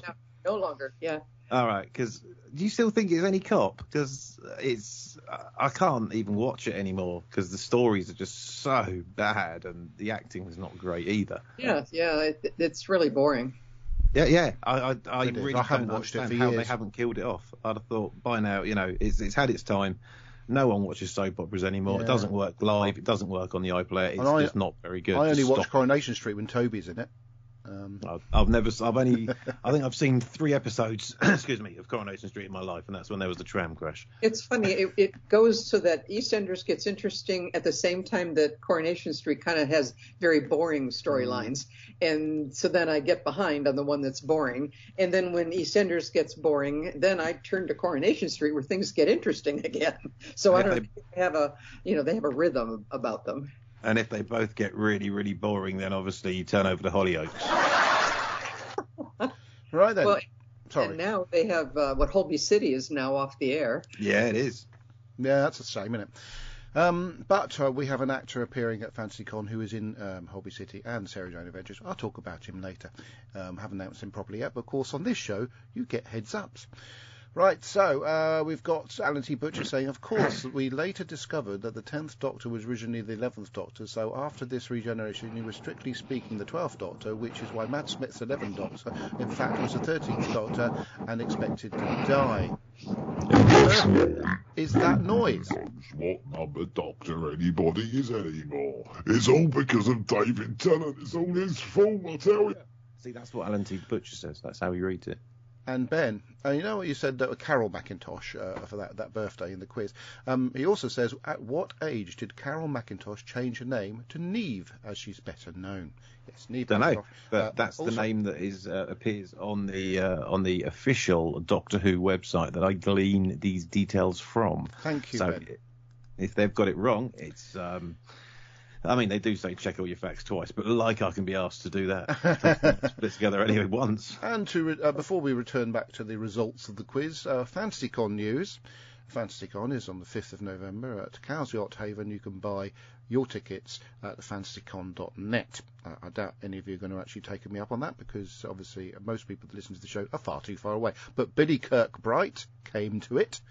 No longer. Yeah. All right, because do you still think it's any cop? Because it's I can't even watch it anymore because the stories are just so bad and the acting is not great either. Yeah. Yeah. It, it's really boring. Yeah, yeah. I I, I It is. really I haven't don't watched it understand for how they years. haven't killed it off. I'd have thought by now, you know, it's it's had its time. No one watches soap operas anymore. Yeah. It doesn't work live. It doesn't work on the iPlayer. It's And I- just not very good. I only Just watch stop. Coronation Street when Toby's in it. Um, I've, I've never. I've only. I think I've seen three episodes. excuse me, of Coronation Street in my life, and that's when there was the tram crash. It's funny. It, it goes so that EastEnders gets interesting at the same time that Coronation Street kind of has very boring storylines, and so then I get behind on the one that's boring. And then when EastEnders gets boring, then I turn to Coronation Street where things get interesting again. So I don't they- they have a, you know, they have a rhythm about them. And if they both get really, really boring, then obviously you turn over to Hollyoaks. right then. Well, Sorry. And now they have uh, what Holby City is now off the air. Yeah, it is. Yeah, that's a shame, isn't it? Um, but uh, we have an actor appearing at FanTCCon who is in um, Holby City and Sarah Jane Adventures. I'll talk about him later. Um, haven't announced him properly yet, but of course on this show you get heads ups. Right, so uh, we've got Alan T. Butcher saying, of course, we later discovered that the 10th Doctor was originally the 11th Doctor, so after this regeneration, he was strictly speaking the 12th Doctor, which is why Matt Smith's 11th Doctor, in fact, was the 13th Doctor and expected to die. Is that noise? What number doctor anybody is anymore. It's all because of David Tennant. It's all his fault, I tell you. See, that's what Alan T. Butcher says. That's how he reads it. And Ben, uh, you know what you said that Carol McIntosh uh, for that, that birthday in the quiz. Um, he also says, at what age did Carol McIntosh change her name to Neve, as she's better known? Yes, Neve. Don't know, but Uh, that's the name that is uh, appears on the uh, on the official Doctor Who website that I glean these details from. Thank you, So Ben. if they've got it wrong, it's. Um, I mean, they do say check all your facts twice, but like I can be asked to do that. Put it together anyway once. And to re- uh, before we return back to the results of the quiz, uh, FanTCCon news. FanTCCon is on the 5th of November at Cowes Yacht Haven. You can buy your tickets at fantasycon.net. Uh, I doubt any of you are going to actually take me up on that because obviously most people that listen to the show are far too far away. But Billy Kirkbright came to it.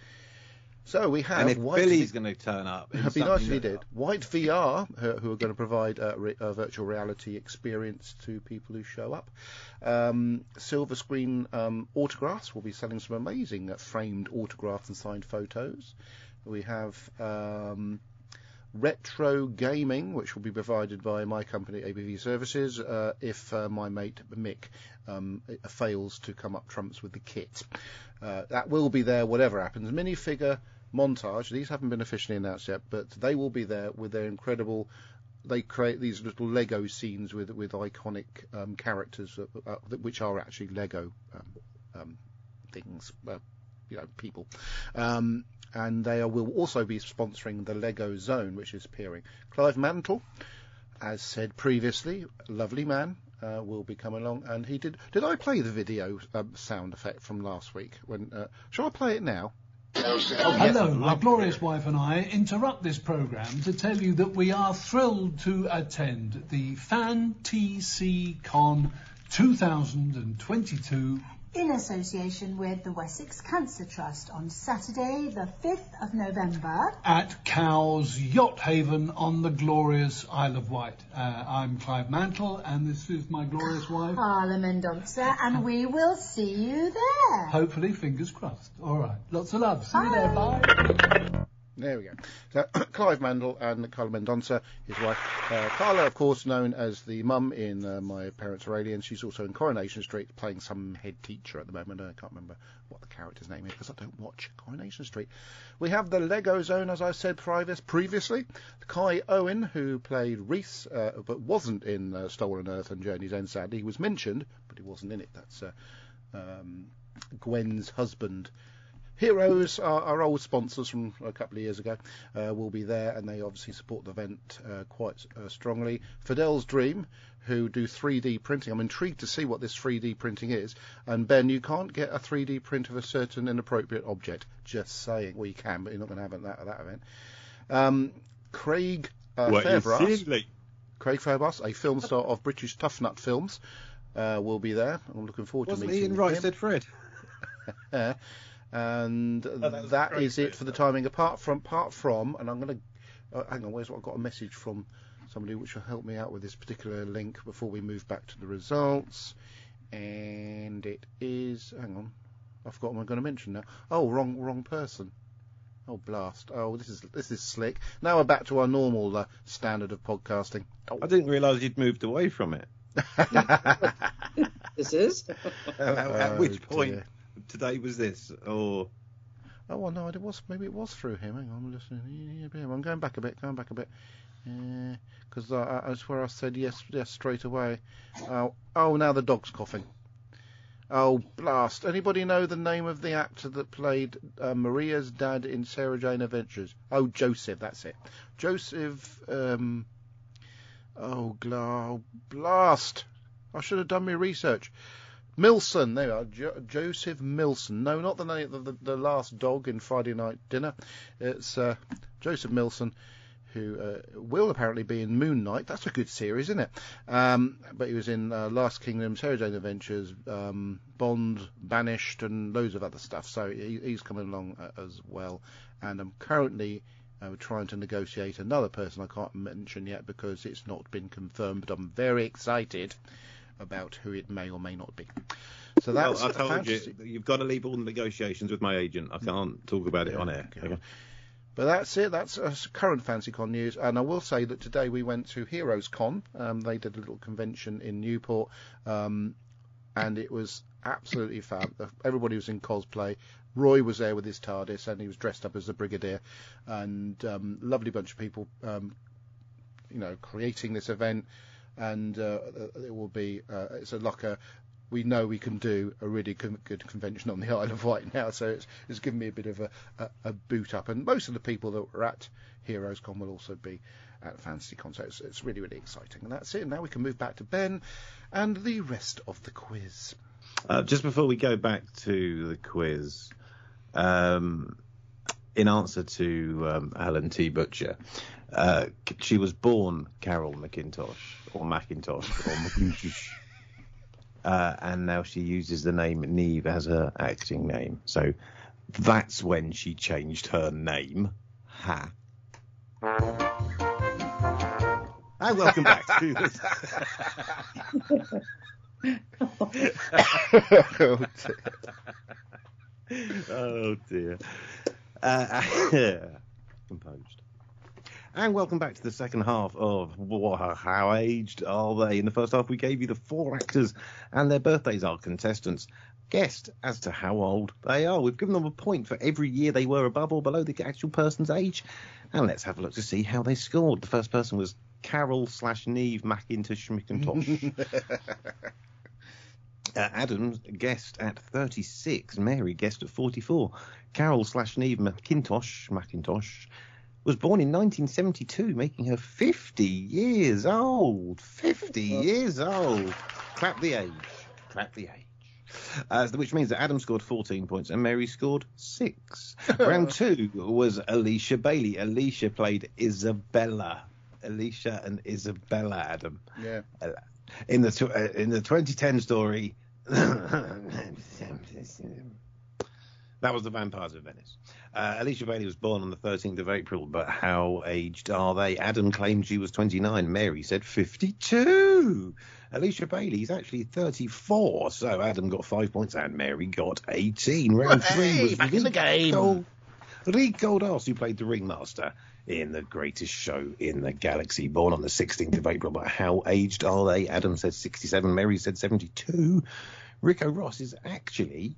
So we have And if White Billy's going to turn up, It'd be nice if he did. White VR, who, who are going to provide a, re, a virtual reality experience to people who show up. Um, silver screen um, autographs. We'll be selling some amazing uh, framed autographs and signed photos. We have um, retro gaming, which will be provided by my company, ABV Services, uh, if uh, my mate Mick um, fails to come up trumps with the kit. Uh, that will be there, whatever happens. Minifigure montage. These haven't been officially announced yet, but they will be there with their incredible. They create these little Lego scenes with with iconic um, characters, uh, uh, which are actually Lego um, um, things. Uh, you know people. Um, and they are, will also be sponsoring the Lego Zone, which is appearing. Clive Mantle, as said previously, lovely man, uh, will be coming along. And he did. Did I play the video um, sound effect from last week? When uh, shall I play it now? Hello, my glorious wife and I interrupt this programme to tell you that we are thrilled to attend the FanTCCon 2022 in association with the Wessex Cancer Trust on Saturday, the 5th of November. at Cowes Yacht Haven on the glorious Isle of Wight. Uh, I'm Clive Mantle, and this is my glorious wife. Carla Mendonça, and we will see you there. Hopefully, fingers crossed. All right, lots of love. See you there. Bye. There we go. So Clive Mantle and Carla Mendonça, his wife. Uh, Carla, of course, known as the mum in uh, My Parents Are Aliens. She's also in Coronation Street, playing some head teacher at the moment. I can't remember what the character's name is because I don't watch Coronation Street. We have the Lego Zone, as I said previous, previously. Kai Owen, who played Rhys, uh, but wasn't in uh, Stolen Earth and Journey's End, sadly. He was mentioned, but he wasn't in it. That's uh, um, Gwen's husband. Heroes, our, our old sponsors from a couple of years ago, uh, will be there, and they obviously support the event uh, quite uh, strongly. Fidel's Dream, who do 3D printing. I'm intrigued to see what this 3D printing is. And Ben, you can't get a 3D print of a certain inappropriate object. Just saying. Well, you can, but you're not going to have it at that, that event. Um, Craig uh, What is Fairbrass. Craig Fairbrass, a film star of British Tough Nut Films, uh, will be there. I'm looking forward Wasn't to meeting he in. Right Said Fred? Yeah. and Oh, that was that great is it for the timing. Apart from, apart from, and I'm going to uh, hang on. Where's what I got a message from somebody which will help me out with this particular link before we move back to the results. And it is. Hang on, I forgot what I'm going to mention now. Oh, wrong, wrong person. Oh blast! Oh, this is this is slick. Now we're back to our normal uh, standard of podcasting. I didn't realise you'd moved away from it. This is. At, at Oh, which point dear. Today was this? Or Oh well, no, it was maybe it was through him. Hang on, I'm listening. I'm going back a bit, going back a bit, because I, I swear I said yes, yes straight away. Oh, oh, now the dog's coughing. Oh blast! Anybody know the name of the actor that played uh, Maria's dad in Sarah Jane Adventures? Oh, Joseph, that's it. Joseph. Um, oh, gla- blast! I should have done my research. Milson, there you are, jo- Joseph Milson. No, not the name of the, the last dog in Friday Night Dinner. It's uh, Joseph Milson, who uh, will apparently be in Moon Knight. That's a good series, isn't it? Um, but he was in uh, Last Kingdom, Sarah Jane Adventures, um, Bond, Banished, and loads of other stuff. So he, he's coming along uh, as well. And I'm currently uh, trying to negotiate another person I can't mention yet because it's not been confirmed, but I'm very excited about who it may or may not be. So that's. well, I told fantasy. you you've got to leave all the negotiations with my agent. I can't talk about it on air. Okay. But that's it. That's uh, current FanTCCon news. And I will say that today we went to Heroes Con. Um, they did a little convention in Newport, um, and it was absolutely fab. Everybody was in cosplay. Roy was there with his TARDIS, and he was dressed up as a brigadier. And um, lovely bunch of people, um, you know, creating this event. And uh, it will be. Uh, it's a like a we know we can do a really good convention on the Isle of Wight now, so it's, it's given me a bit of a, a, a boot up. And most of the people that were at HeroesCon will also be at FanTCCon, so it's, it's really, really exciting. And that's it. Now we can move back to Ben and the rest of the quiz. Uh, just before we go back to the quiz, um, in answer to um, Helen T. Butcher, uh, she was born Carol McIntosh or Macintosh or McIntosh. Uh, and now she uses the name Neve as her acting name. So that's when she changed her name. Ha. And welcome back to this. oh, dear. oh dear. Uh, composed. And welcome back to the second half of How Aged Are They? In the first half, we gave you the four actors and their birthdays. Our contestants guessed as to how old they are. We've given them a point for every year they were above or below the actual person's age. And let's have a look to see how they scored. The first person was Carol slash Neve McIntosh McIntosh. Uh, Adam guessed at 36. Mary guessed at 44. Carol slash Neve McIntosh, McIntosh was born in 1972, making her 50 years old. 50 years old. Clap the age. Clap the age. Uh, which means that Adam scored 14 points and Mary scored six. Round two was Alicia Bailey. Alicia played Isabella. Alicia and Isabella, Adam. Yeah. In the tw- uh, in the 2010 story, that was the Vampires of Venice. Uh, Alicia Bailey was born on the 13th of April, but how aged are they? Adam claimed she was 29. Mary said 52. Alicia Bailey's actually 34, so Adam got five points and Mary got 18. Round three Hey, was back in the game. Ricco, Ricco who played the Ringmaster in the greatest show in the galaxy, born on the 16th of April. But how aged are they? Adam said 67, Mary said 72. Ricco Ross is actually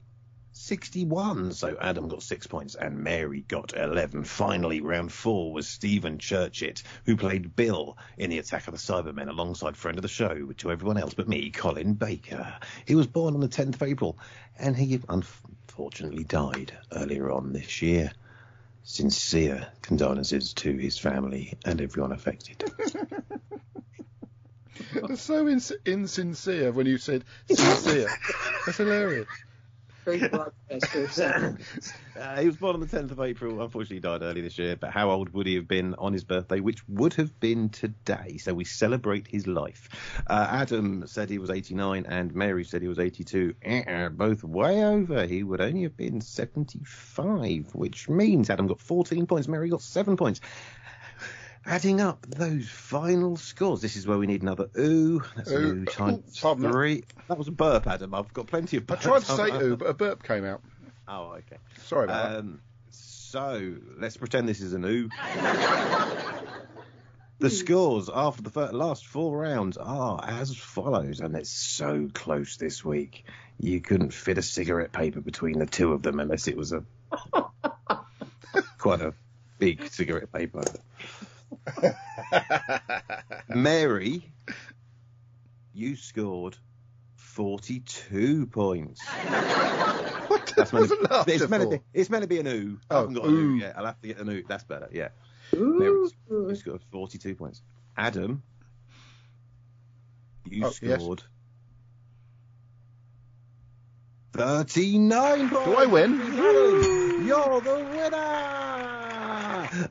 61. So Adam got six points and Mary got 11. Finally, round four was Stephen Churchett, who played Bill in The Attack of the Cybermen alongside friend of the show to everyone else but me, Colin Baker. He was born on the 10th of April and he unfortunately died earlier on this year. Sincere condolences to his family and everyone affected. That's so ins- insincere when you said sincere. That's hilarious. Uh, he was born on the 10th of April. Unfortunately, died early this year. But how old would he have been on his birthday, which would have been today? So we celebrate his life. Uh, Adam said he was 89, and Mary said he was 82. Uh-uh, both way over. He would only have been 75, which means Adam got 14 points. Mary got 7 points. Adding up those final scores, this is where we need another ooh. That's an Ooh. ooh times Pardon that. three. That was a burp, Adam. I've got plenty of Burps. I tried to say ooh, but a burp came out. Oh, okay. Sorry about Um, so let's pretend this is an ooh. the scores after the fir- last four rounds are as follows, and it's so close this week. You couldn't fit a cigarette paper between the two of them unless it was a quite a big cigarette paper. Mary, you scored 42 points. what That's meant to, it's, meant to be, it's meant to be an ooh. I Oh, haven't got an ooh. ooh yet. I'll have to get an ooh. That's better. Yeah. Mary's you scored 42 points. Adam, you Oh, yes. scored 39 points. Do I win? Adam, You're the winner.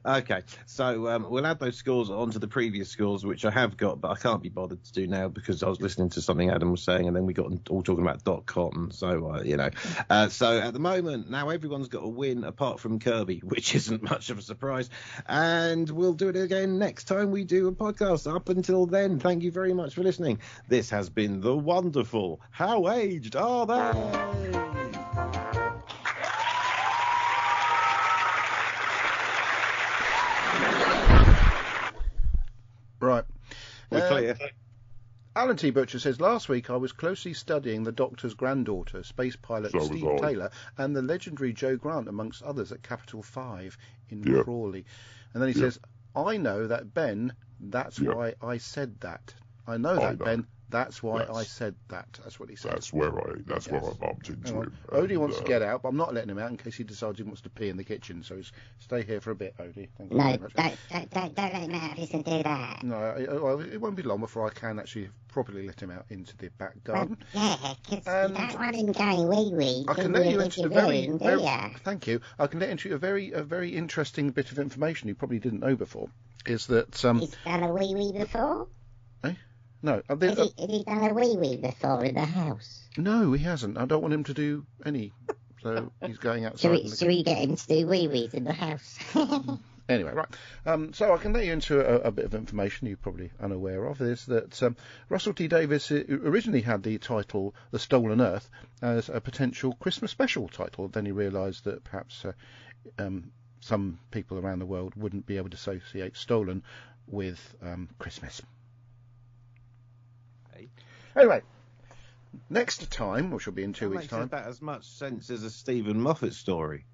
Okay, so um, we'll add those scores onto the previous scores, which I have got, but I can't be bothered to do now because I was listening to something Adam was saying, and then we got all talking about dot cotton. So uh, you know, uh, so at the moment now everyone's got a win apart from Kirby, which isn't much of a surprise. And we'll do it again next time we do a podcast. Up until then, thank you very much for listening. This has been the wonderful. How aged are they? Right. We're Uh, clear. Alan T. Butcher says, Last week I was closely studying the Doctor's granddaughter, space pilot So Steve Taylor, and the legendary Joe Grant, amongst others, at Capital 5 in Yeah. Crawley. And then he Yeah. says, I know that, Ben, that's Yeah. why I said that. I know I that, know. Ben, that's why That's- I said that. That's what he said. That's where I. That's where I bumped into Hang on. him. Odie and, wants to uh, get out, but I'm not letting him out in case he decides he wants to pee in the kitchen. So he's, stay here for a bit, Odie. Thank you No, very much. don't, don't, don't, don't let him out if he's going to do that. No, it, well, it won't be long before I can actually properly let him out into the back Well, garden. yeah, because And- you don't want him going wee-wee I can let you into a very, room, very ya? thank you. I can let into you a very, a very interesting bit of information you probably didn't know before. Is that um He's done a wee-wee before? No, uh, Has uh, he, has he done a wee-wee before in the house? no, he hasn't. I don't want him to do any. So he's going outside. Should we, should we get him to do wee-wees in the house? Anyway, right. Um, so I can let you into a, a bit of information you're probably unaware of. Is that um, Russell T Davies uh, originally had the title "The Stolen Earth" as a potential Christmas special title. Then he realised that perhaps uh, um, some people around the world wouldn't be able to associate "stolen" with um, Christmas. Hey. Anyway, next time, which will be in two That weeks' makes time, about as much sense as a Steven Moffat story.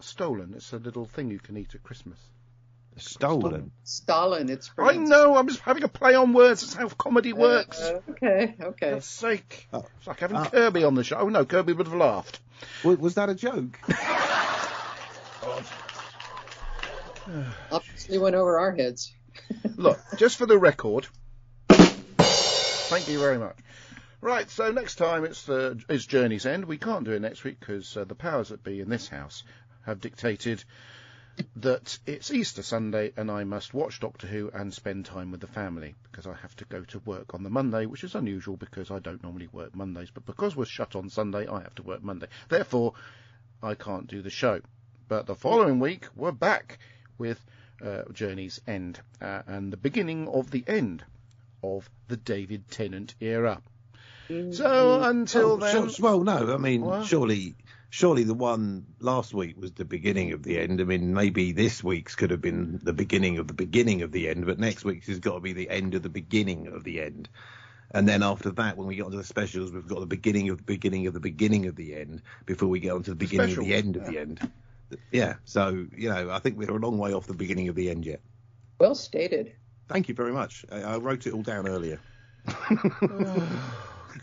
"Stolen." It's a little thing you can eat at Christmas. Stolen. Stalin. It's I pronounced. know. I'm just having a play on words. That's how comedy works. Uh, okay, okay. For God's sake. Oh. It's like having Uh, Kirby on the show. Oh no, Kirby would have laughed. Was, was that a joke? Obviously went over our heads. Look, just for the record. Thank you very much. Right, so next time it's the it's Journey's End. We can't do it next week because uh, the powers that be in this house have dictated that it's Easter Sunday and I must watch Doctor Who and spend time with the family because I have to go to work on the Monday, which is unusual because I don't normally work Mondays. But because we're shut on Sunday, I have to work Monday. Therefore, I can't do the show. But the following week, we're back with uh, Journey's End uh, and the beginning of the end of the David Tennant era. So until Oh, then, sure- well, no, I mean, What? surely, surely the one last week was the beginning of the end. I mean, maybe this week's could have been the beginning of the beginning of the end, but next week's has got to be the end of the beginning of the end. And then after that, when we get onto the specials, we've got the beginning of the beginning of the beginning of the end before we get onto the beginning of the end of the end. Yeah, so you know, I think we're a long way off the beginning of the end yet. Well stated. Thank you very much. I, I wrote it all down earlier,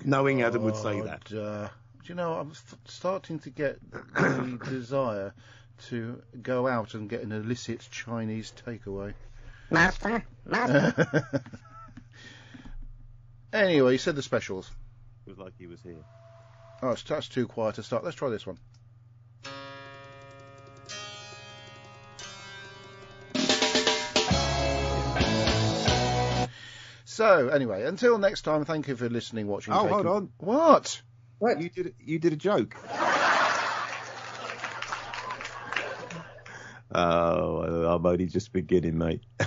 knowing Adam would say that. Uh, do you know, I'm f- starting to get the desire to go out and get an illicit Chinese takeaway. Master, master. anyway, you said the specials. It was like he was here. Oh, it's, that's too quiet to start. Let's try this one. So, anyway, until next time, thank you for listening, watching. Oh, taking- hold on. What? What? You did you did a joke. Oh, I'm only just beginning, mate.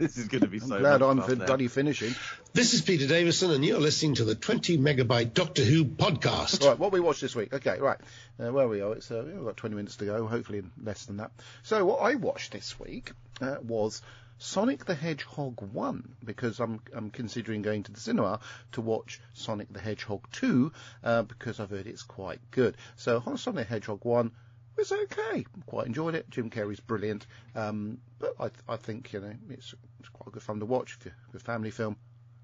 this is going to be so. I'm glad much I'm fun fin- bloody finishing. This is Peter Davison, and you're listening to the 20 megabyte Doctor Who podcast. Right, what we watched this week. Okay, right. Uh, where we are, it's uh, we've got 20 minutes to go, hopefully less than that. So, what I watched this week uh, was Sonic the Hedgehog 1, because I'm, I'm considering going to the cinema to watch Sonic the Hedgehog 2, uh, because I've heard it's quite good. So, Sonic the Hedgehog 1 was okay. Quite enjoyed it. Jim Carrey's brilliant. Um, but I, I think, you know, it's, it's quite a good fun to watch for a family film.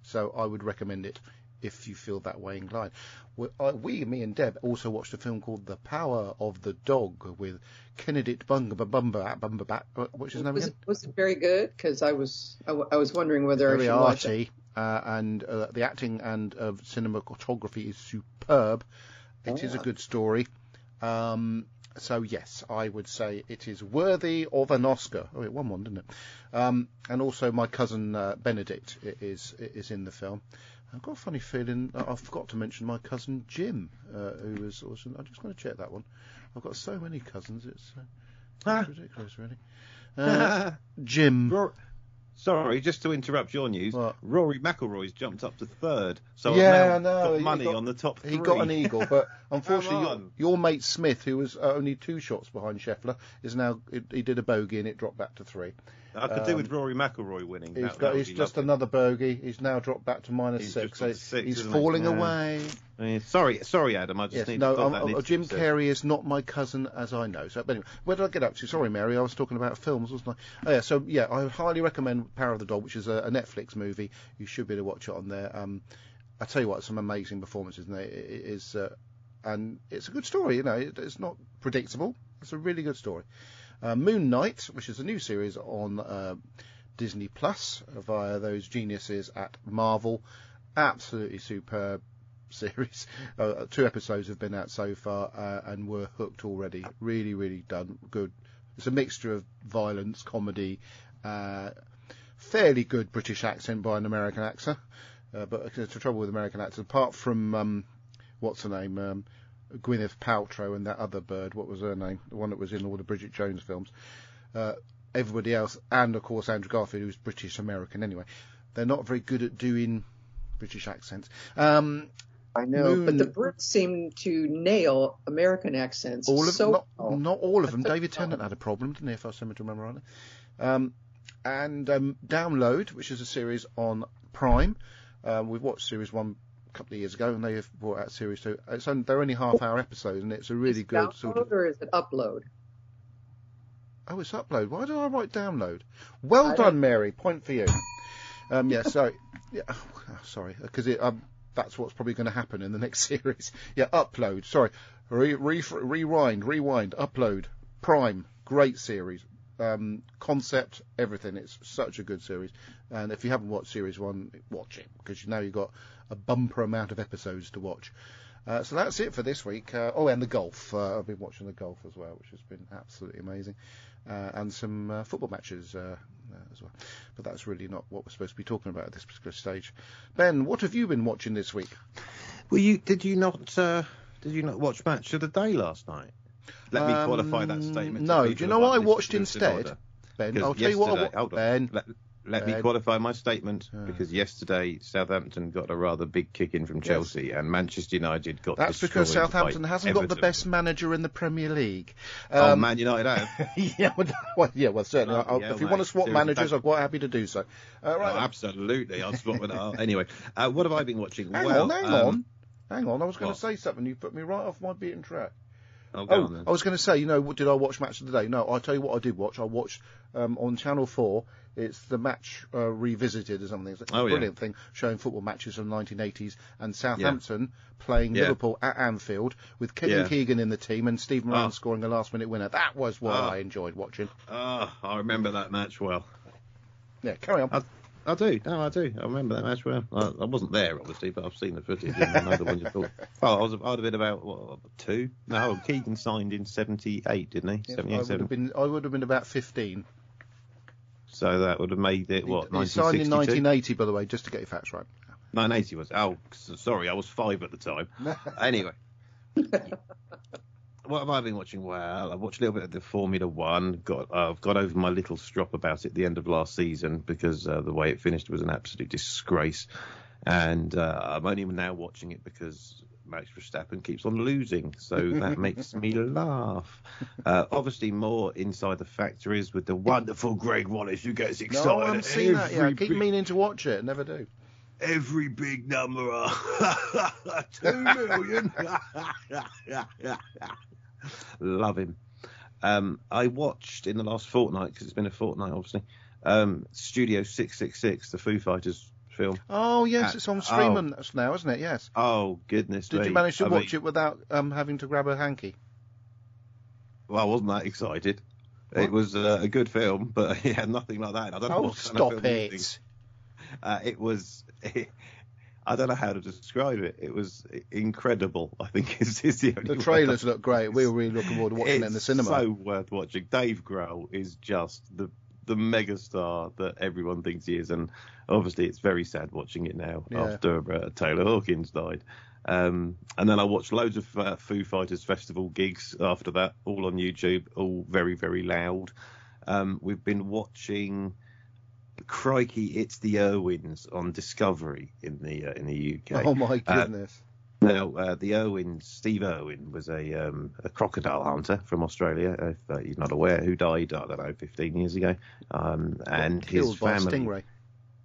So I would recommend it if you feel that way inclined. We, I, we, me and Deb, also watched a film called The Power of the Dog with Kennedict Bunga Bumba Bumba What's his name Was again? it, was it very good? Because I was I, w- I was wondering whether I Very should watch it. arty, uh, and uh, the acting and uh, cinematography is superb. It is a Ah. good story. Um, so yes, I would say it is worthy of an Oscar. Oh, it won one, didn't it? Um, and also, my cousin uh, Benedict is is in the film. I've got a funny feeling I forgot to mention my cousin Jim, uh, who was also. I'm just going to check that one. I've got so many cousins. It's, uh, it's ridiculous, really. Uh, Jim. Sorry, just to interrupt your news. What? Rory McIlroy's jumped up to third, so I've yeah, now I know. got he money got- on the top three. He got an eagle, but unfortunately, your, your mate Smith, who was uh, only two shots behind Scheffler, is now he, he did a bogey and it dropped back to three. I could do Um, with Rory McIlroy winning. He's That- got that he's just lovely. another bogey. He's now dropped back to minus He's six. So six, he's isn't he? falling Yeah. away. Yeah, sorry, sorry, Adam. I just Yes, need no, to um, uh, Jim. Carrey is not my cousin, as I know. So, but anyway, where did I get up to? Sorry, Mary, I was talking about films, wasn't I? Oh, yeah, so yeah, I highly recommend Power of the Dog, which is a, a Netflix movie. You should be able to watch it on there. Um, I tell you what, some amazing performances, and it, it is, uh, and it's a good story. You know, it, it's not predictable. It's a really good story. Uh, Moon Knight, which is a new series on uh, Disney Plus via those geniuses at Marvel, absolutely superb series. Uh, two episodes have been out so far, uh, and we're hooked already. Really, really done good. It's a mixture of violence, comedy, uh, fairly good British accent by an American actor. Uh, but the trouble with American actors, apart from um, what's her name, um, Gwyneth Paltrow and that other bird, what was her name, the one that was in all the Bridget Jones films. Uh, everybody else, and of course Andrew Garfield, who's British American anyway, they're not very good at doing British accents. Um, I know, but the Brits seem to nail American accents all of so not, well. not all of them. David Tennant had a problem, didn't he? If I seem to remember rightly. Um, and um, Download, which is a series on Prime. Um, we've watched series one couple of years ago, and they have brought out series two. It's only, they're only half-hour episodes, and it's a really good Download sort of. or is it upload? Oh, it's upload. Why did I write download? Well I done, don't- Mary. Point for you. Um, yeah, sorry. Yeah, oh, sorry, because um, that's what's probably going to happen in the next series. Yeah, upload. Sorry, re- re- rewind, rewind, upload. Prime, great series. Um, concept, everything. It's such a good series. And if you haven't watched series one, watch it because now you've got a bumper amount of episodes to watch. Uh, so that's it for this week. Uh, oh, and the golf. Uh, I've been watching the golf as well, which has been absolutely amazing. Uh, and some uh, football matches uh, uh, as well. But that's really not what we're supposed to be talking about at this particular stage. Ben, what have you been watching this week? Well, you did you not uh, did you not watch Match of the Day last night? Let me Um, qualify that statement. no, do you know what I watched listening to us in instead? order. Ben, I'll tell you what I yesterday- wa- hold on. Ben, Let, let me qualify my statement because yesterday Southampton got a rather big kick in from. Chelsea and Manchester United got That's because Southampton hasn't got the best manager in the Premier League. Oh, Um, Man United have. yeah, well, yeah, well, certainly. Oh, I'll- yeah, if you mate. want to swap managers, I'm quite happy to do so. Uh, right, Oh, absolutely, I'll swap it out. Anyway, uh, what have I been watching? hang well, on, hang um, on, hang on. I was going what? to say something. You put me right off my beaten track. Oh, Oh, on. I was going to say, you know, did I watch Match of the Day? No, I'll tell you what I did watch. I watched um, on Channel 4, it's the Match uh, Revisited or something. It's a Oh, yeah. brilliant thing showing football matches from the 1980s and Southampton playing Yeah. Liverpool at Anfield with Kevin Yeah. Keegan in the team and Steve Moran Oh. scoring a last minute winner. That was what Oh. I enjoyed watching. Ah, I remember that match well. Yeah, carry on. I, I do. No, I do. I remember that match well. I, I wasn't there, obviously, but I've seen the footage. And I know the one you thought. Oh, I was. I'd have been about what, two. No, Keegan signed in '78, didn't he? Yeah, I 78, would have been I would have been about 15. So that would have made it what? he signed in 1980, by the way, just to get your facts right. 1980 was. Oh, sorry, I was five at the time. anyway. What have I been watching? Well, I've watched a little bit of the Formula One. Got uh, I've got over my little strop about it at the end of last season because uh, the way it finished was an absolute disgrace, and uh, I'm only now watching it because Max Verstappen keeps on losing, so that makes me laugh. Uh, obviously, more inside the factories with the wonderful Greg Wallace who gets excited. No, I haven't seen that yet. I keep big- meaning to watch it, never do. every big number. Two million. Love him. Um, I watched in the last fortnight because it's been a fortnight, obviously. Um, Studio Six Six Six, the Foo Fighters film. Oh yes, Uh, it's on oh. streaming now, isn't it? Yes. Oh goodness Did me! you manage to I watch mean, it without um, having to grab a hanky? Well, I wasn't that excited. What? It was uh, a good film, but it had nothing like that. I don't know Oh, what kind of stop film it. Uh, it was. I don't know how to describe it. It was incredible. I think is, is the only The trailers look great. We were really looking forward to watching it in the It's cinema. So worth watching. Dave Grohl is just the the megastar that everyone thinks he is, and obviously it's very sad watching it now Yeah. after uh, Taylor Hawkins died. Um, and then I watched loads of uh, Foo Fighters festival gigs after that, all on YouTube, all very very loud. Um, we've been watching. Crikey, it's the Irwins on Discovery in the uh, in the UK. Oh my Uh, goodness. Now, uh, the Irwin, Steve Irwin, was a um, a crocodile hunter from Australia. If uh, you're not aware, who died, I don't know, 15 years ago, um, and his Killed by a family. stingray.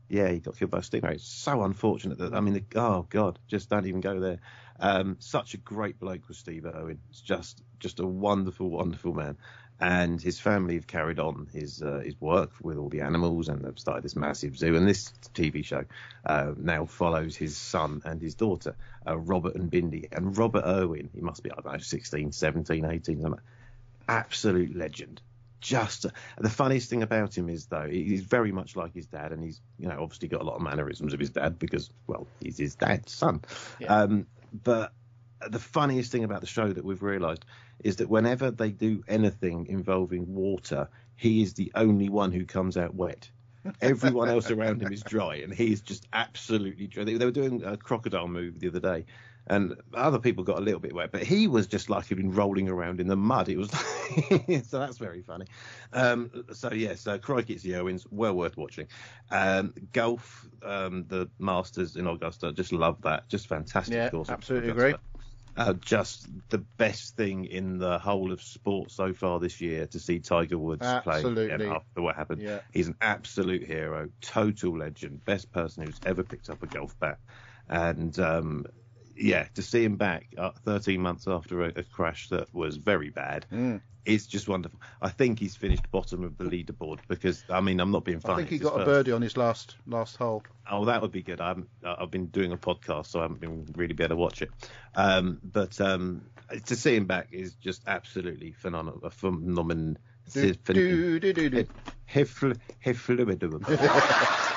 Yeah, he got killed by a stingray. It's so unfortunate that I mean, the, oh god, just don't even go there. Um, such a great bloke was Steve Irwin. It's just just a wonderful, wonderful man. And his family have carried on his uh, his work with all the animals, and they've started this massive zoo. And this TV show uh, now follows his son and his daughter, uh, Robert and Bindi. And Robert Irwin, he must be I don't know, 16, 17, 18, something. Absolute legend just the funniest thing about him is though he's very much like his dad and he's you know obviously got a lot of mannerisms of his dad because well he's his dad's son um, but the funniest thing about the show that we've realized is that whenever they do anything involving water he is the only one who comes out wet everyone else around him is dry and he's just absolutely dry they, they were doing a crocodile move the other day and other people got a little bit wet, but he was just like he'd been rolling around in the mud. It was so that's very funny. Um, so yes, Crikey, it's the Owens, well worth watching. Um, golf, um, the Masters in Augusta, just love that. Just fantastic Yeah, course. absolutely agree. Uh, just the best thing in the whole of sport so far this year to see Tiger Woods play Absolutely. again after what happened. Yeah. He's an absolute hero, total legend, best person who's ever picked up a golf bat, and um, yeah, to see him back uh, 13 months after a, a crash that was very bad Mm. is just wonderful. I think he's finished bottom of the leaderboard because I mean I'm not being funny. I think he got a first- birdie on his last last hole. Oh, that would be good. I I've been doing a podcast, so I haven't been really be able to watch it. Um, but um, to see him back is just absolutely phenomenal. A phenomenon. Do, do, do, do, do.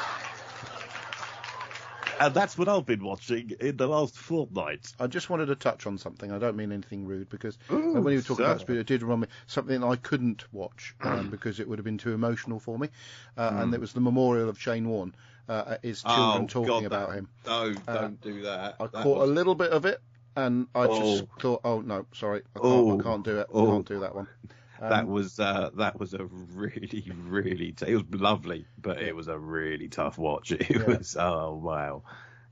And that's what I've been watching in the last fortnight. I just wanted to touch on something. I don't mean anything rude because uh, Ooh, when you were talking about. Spirit, it did remind me something I couldn't watch um, because it would have been too emotional for me. Uh, And Mm. it was the memorial of Shane Warne. Uh, his children Oh, talking God, about that- him. No, Uh, don't do that. I That caught was- a little bit of it, and I just Oh. thought, oh no, sorry, I can't, Oh. I can't do it. I Oh. can't do that one. That Um, was uh, that was a really really t- it was lovely, but it was a really tough watch. It Yeah. was oh wow,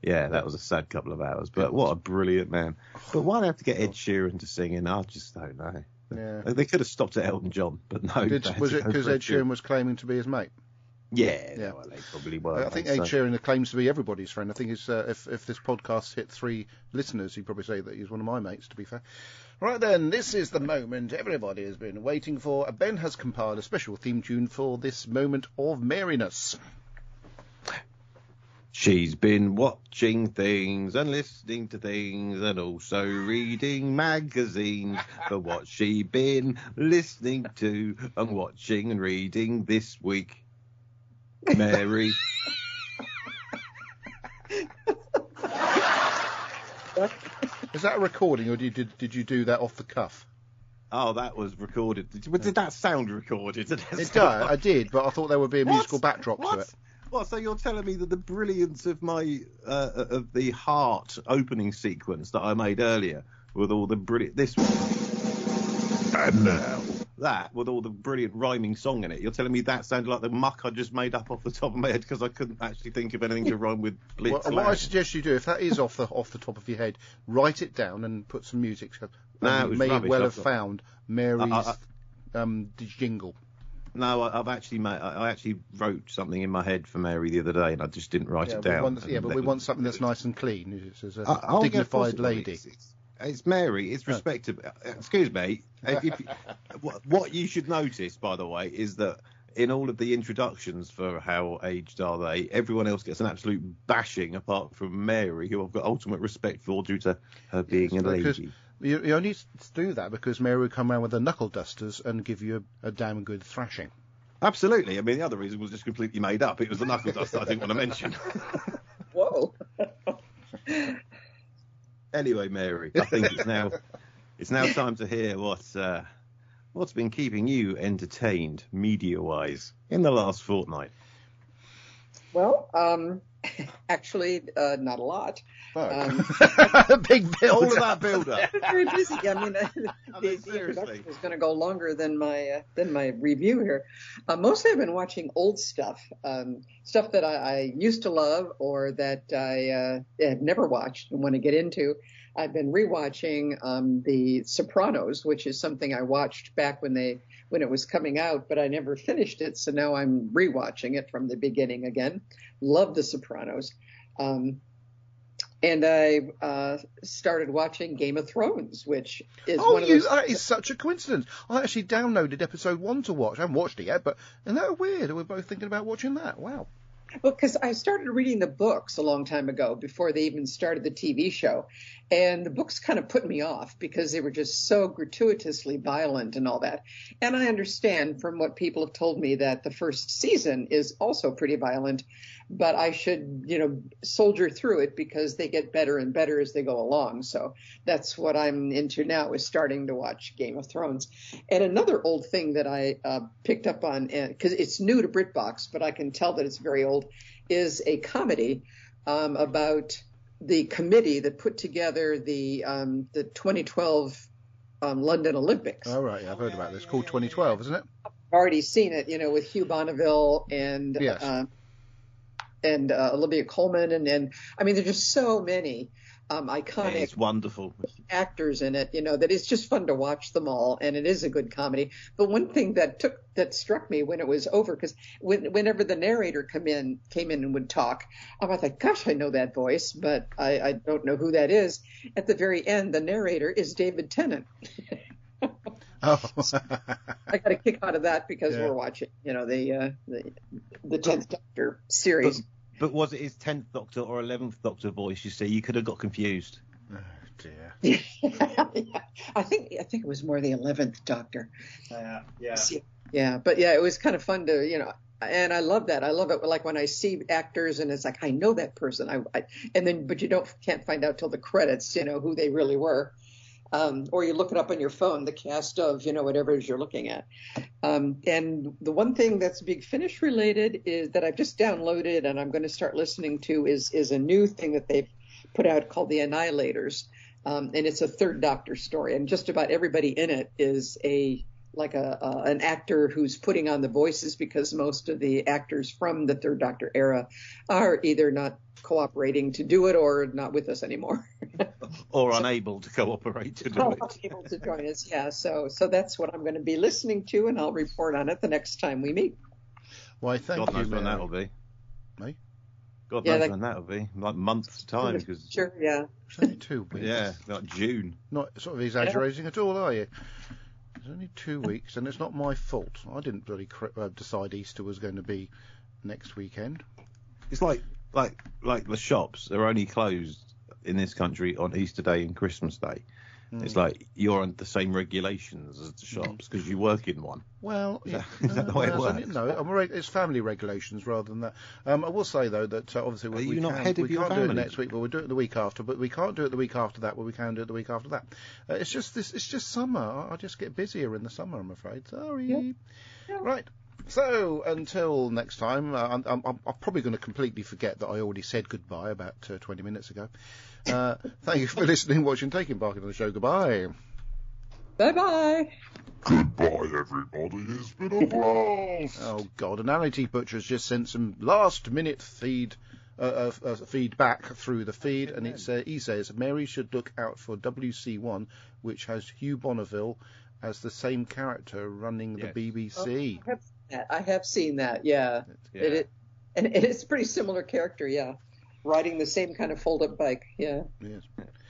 yeah, that was a sad couple of hours. But what a brilliant man! But why they have to get Ed Sheeran to sing in? I just don't know. Yeah. They could have stopped at Elton John, but no. Did, was it because Ed Sheeran was claiming to be his mate? Yeah, Yeah. they probably were. I think so- Ed Sheeran claims to be everybody's friend. I think uh, if if this podcast hit three listeners, he'd probably say that he's one of my mates. To be fair. Right then, this is the moment everybody has been waiting for. Uh, ben has compiled a special theme tune for this moment of merriness. She's been watching things and listening to things and also reading magazines. But what she been listening to and watching and reading this week? Mary. Is that a recording, or did did, did you do that off the cuff? Oh, that was recorded. Did, you- did that sound recorded? Did that It sound- did. I did, but I thought there would be a What? musical backdrop What? to it. What? So you're telling me that the brilliance of my uh, of the heart opening sequence that I made earlier with all the brilliant this one. And now, that with all the brilliant rhyming song in it. You're telling me that sounded like the muck I just made up off the top of my head because I couldn't actually think of anything to rhyme with Well, Blitz. what I suggest you do, if that is off the off the top of your head, write it down and put some music. So No, you may rubbish. well have found Mary's I- um, jingle. No, I, I've actually made, I actually wrote something in my head for Mary the other day, and I just didn't write yeah, it down. want, yeah, but we want something that's nice and clean. It's, a Uh, oh, yeah, dignified lady. It's, it's, it's Mary. It's oh. respectable. Uh, excuse me. Uh, if, if, what, what you should notice, by the way, is that in all of the introductions for how aged are they, everyone else gets an absolute bashing apart from Mary, who I've got ultimate respect for due to her being a lady. you, you only do that because Mary would come around with the knuckle dusters and give you a, a damn good thrashing. Absolutely. I mean, the other reason was just completely made up. It was the knuckle dust that I didn't want to mention. Whoa. Anyway, Mary, I think it's now it's now time to hear what uh, what's been keeping you entertained media-wise in the last fortnight. Well, um, actually, uh, not a lot. Um, Big build. That build-up. very busy. I mean, uh, the, the introduction is going to go longer than my uh, than my review here. Uh, mostly, I've been watching old stuff, um, stuff that I, I used to love or that I uh, have never watched and want to get into. I've been rewatching um, The Sopranos, which is something I watched back when they when it was coming out, but I never finished it. So now I'm rewatching it from the beginning again. Love The Sopranos. Um, and I uh, started watching Game of Thrones, which is Oh, one of you, those. that is such a coincidence. I actually downloaded episode one to watch. I haven't watched it yet, but isn't that weird? We're both thinking about watching that. Wow. Well, because I started reading the books a long time ago before they even started the TV show. And the books kind of put me off because they were just so gratuitously violent and all that. And I understand from what people have told me that the first season is also pretty violent, but I should, you know, soldier through it because they get better and better as they go along. So that's what I'm into now is starting to watch Game of Thrones. And another old thing that I uh, picked up on, because it's new to BritBox, but I can tell that it's very old, is a comedy um, about the committee that put together the um, the 2012 um, London Olympics. All right, yeah, I've heard about this. Called 2012, isn't it? I've already seen it, you know, with Hugh Bonneville and Yes. uh, and uh, Olivia Colman, and and I mean, there's just so many um, iconic It's wonderful. actors in it, you know, that it's just fun to watch them all, and it is a good comedy. But one thing that took that struck me when it was over, because when, whenever the narrator come in came in and would talk, I thought, "Gosh, I know that voice," but I, I don't know who that is. At the very end, the narrator is David Tennant. Oh. I got a kick out of that because Yeah. we're watching, you know, the uh, the the Tenth Doctor series. But was it his tenth Doctor or eleventh Doctor voice? You see, you could have got confused. Oh dear. yeah, I think I think it was more the eleventh Doctor. Yeah, yeah. Yeah, but yeah, it was kind of fun to you know, and I love that. I love it like when I see actors and it's like I know that person. I, I and then but you don't can't find out till the credits, you know, who they really were. Um, or you look it up on your phone, the cast of you know whatever it is you're looking at. Um, and the one thing that's Big Finish related is that I've just downloaded and I'm going to start listening to is is a new thing that they've put out called the Annihilators, um, and it's a Third Doctor story, and just about everybody in it is a like a, a an actor who's putting on the voices because most of the actors from the Third Doctor era are either not cooperating to do it or not with us anymore. Or unable to cooperate to do it. able to join us, yeah. So so that's what I'm going to be listening to, and I'll report on it the next time we meet. Why, thank God you, knows when uh, that'll be. Me? God Yeah, knows like- when that'll be. Like months time because Sure, yeah. It's only two weeks. yeah, like June. Not sort of exaggerating at all, are you? It's only two weeks, and it's not my fault. I didn't bloody uh, decide Easter was going to be next weekend. It's like like like the shops. They're only closed in this country on Easter Day and Christmas Day. It's Mm. like you're on the same regulations as the shops because you work in one. Well, Is that- is that the way it no, it's works? No, I'm reg- it's family regulations rather than that. Um, I will say though that uh, obviously we, Are we not can, head of we your can't do it next week, but we'll do it the week after. But we can't do it the week after that, but we can do it the week after that. Uh, it's just this. It's just summer. I, I just get busier in the summer. I'm afraid. Sorry. Right. So until next time, uh, I'm, I'm, I'm probably going to completely forget that I already said goodbye about uh, 20 minutes ago. Uh, thank you for listening, watching, taking part in the show. Goodbye. Bye bye. Goodbye, everybody. It's been a blast. Oh God! And Alan T. Butcher has just sent some last-minute feed. Uh, uh, uh, feedback through the feed, and it's, uh, he says Mary should look out for WC1, which has Hugh Bonneville as the same character running Yes. the BBC. I have seen that. I have seen that. Yeah. Yeah. It, it, and it is a pretty similar character. Yeah. Riding the same kind of fold-up bike. Yeah. Yes.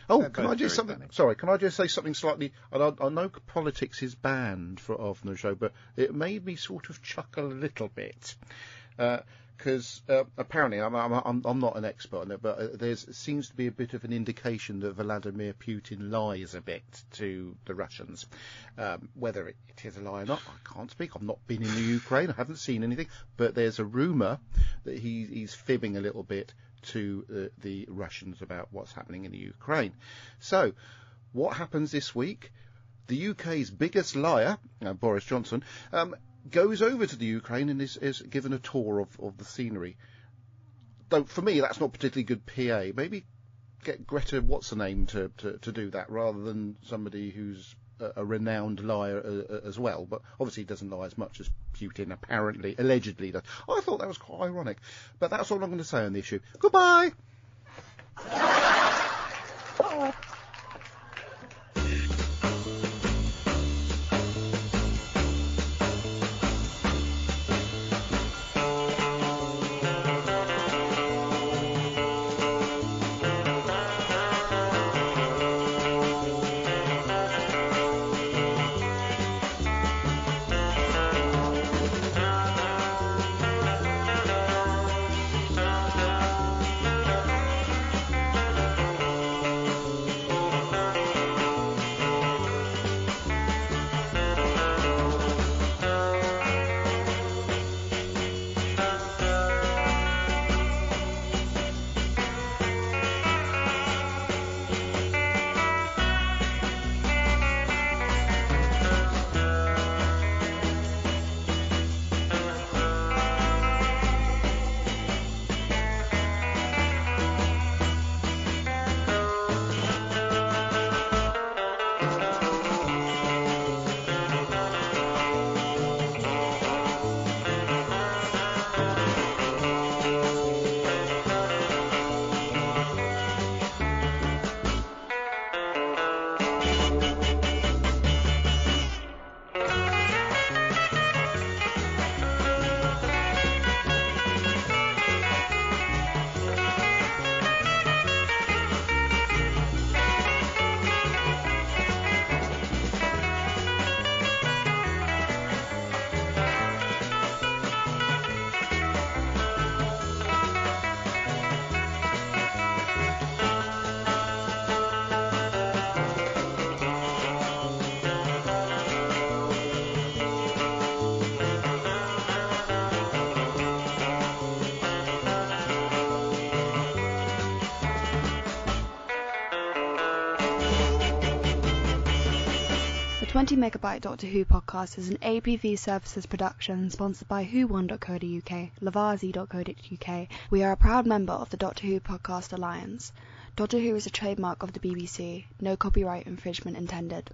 Oh, They're can I both just something? funny. Sorry, can I just say something slightly? And I, I know politics is banned for often the show, but it made me sort of chuckle a little bit uh, because uh, apparently I'm, I'm I'm not an expert on it, but there seems to be a bit of an indication that Vladimir Putin lies a bit to the Russians. Um, whether it, is a lie or not, I can't speak. I've not been in the Ukraine. I haven't seen anything, but there's a rumor that he, he's fibbing a little bit to uh, the Russians about what's happening in the Ukraine. So, what happens this week? The UK's biggest liar, uh, Boris Johnson, um, goes over to the Ukraine and is, is given a tour of, of the scenery. Though for me, that's not particularly good PA. Maybe get Greta, what's her name, to, to, to do that rather than somebody who's a, a renowned liar uh, uh, as well. But obviously, he doesn't lie as much as Putin apparently, allegedly does. I thought that was quite ironic. But that's all I'm going to say on the issue. Goodbye. Megabyte Doctor Who podcast is an APV Services production sponsored by who1.co.uk, lavazi.co.uk. We are a proud member of the Doctor Who Podcast Alliance. Doctor Who is a trademark of the BBC. No copyright infringement intended.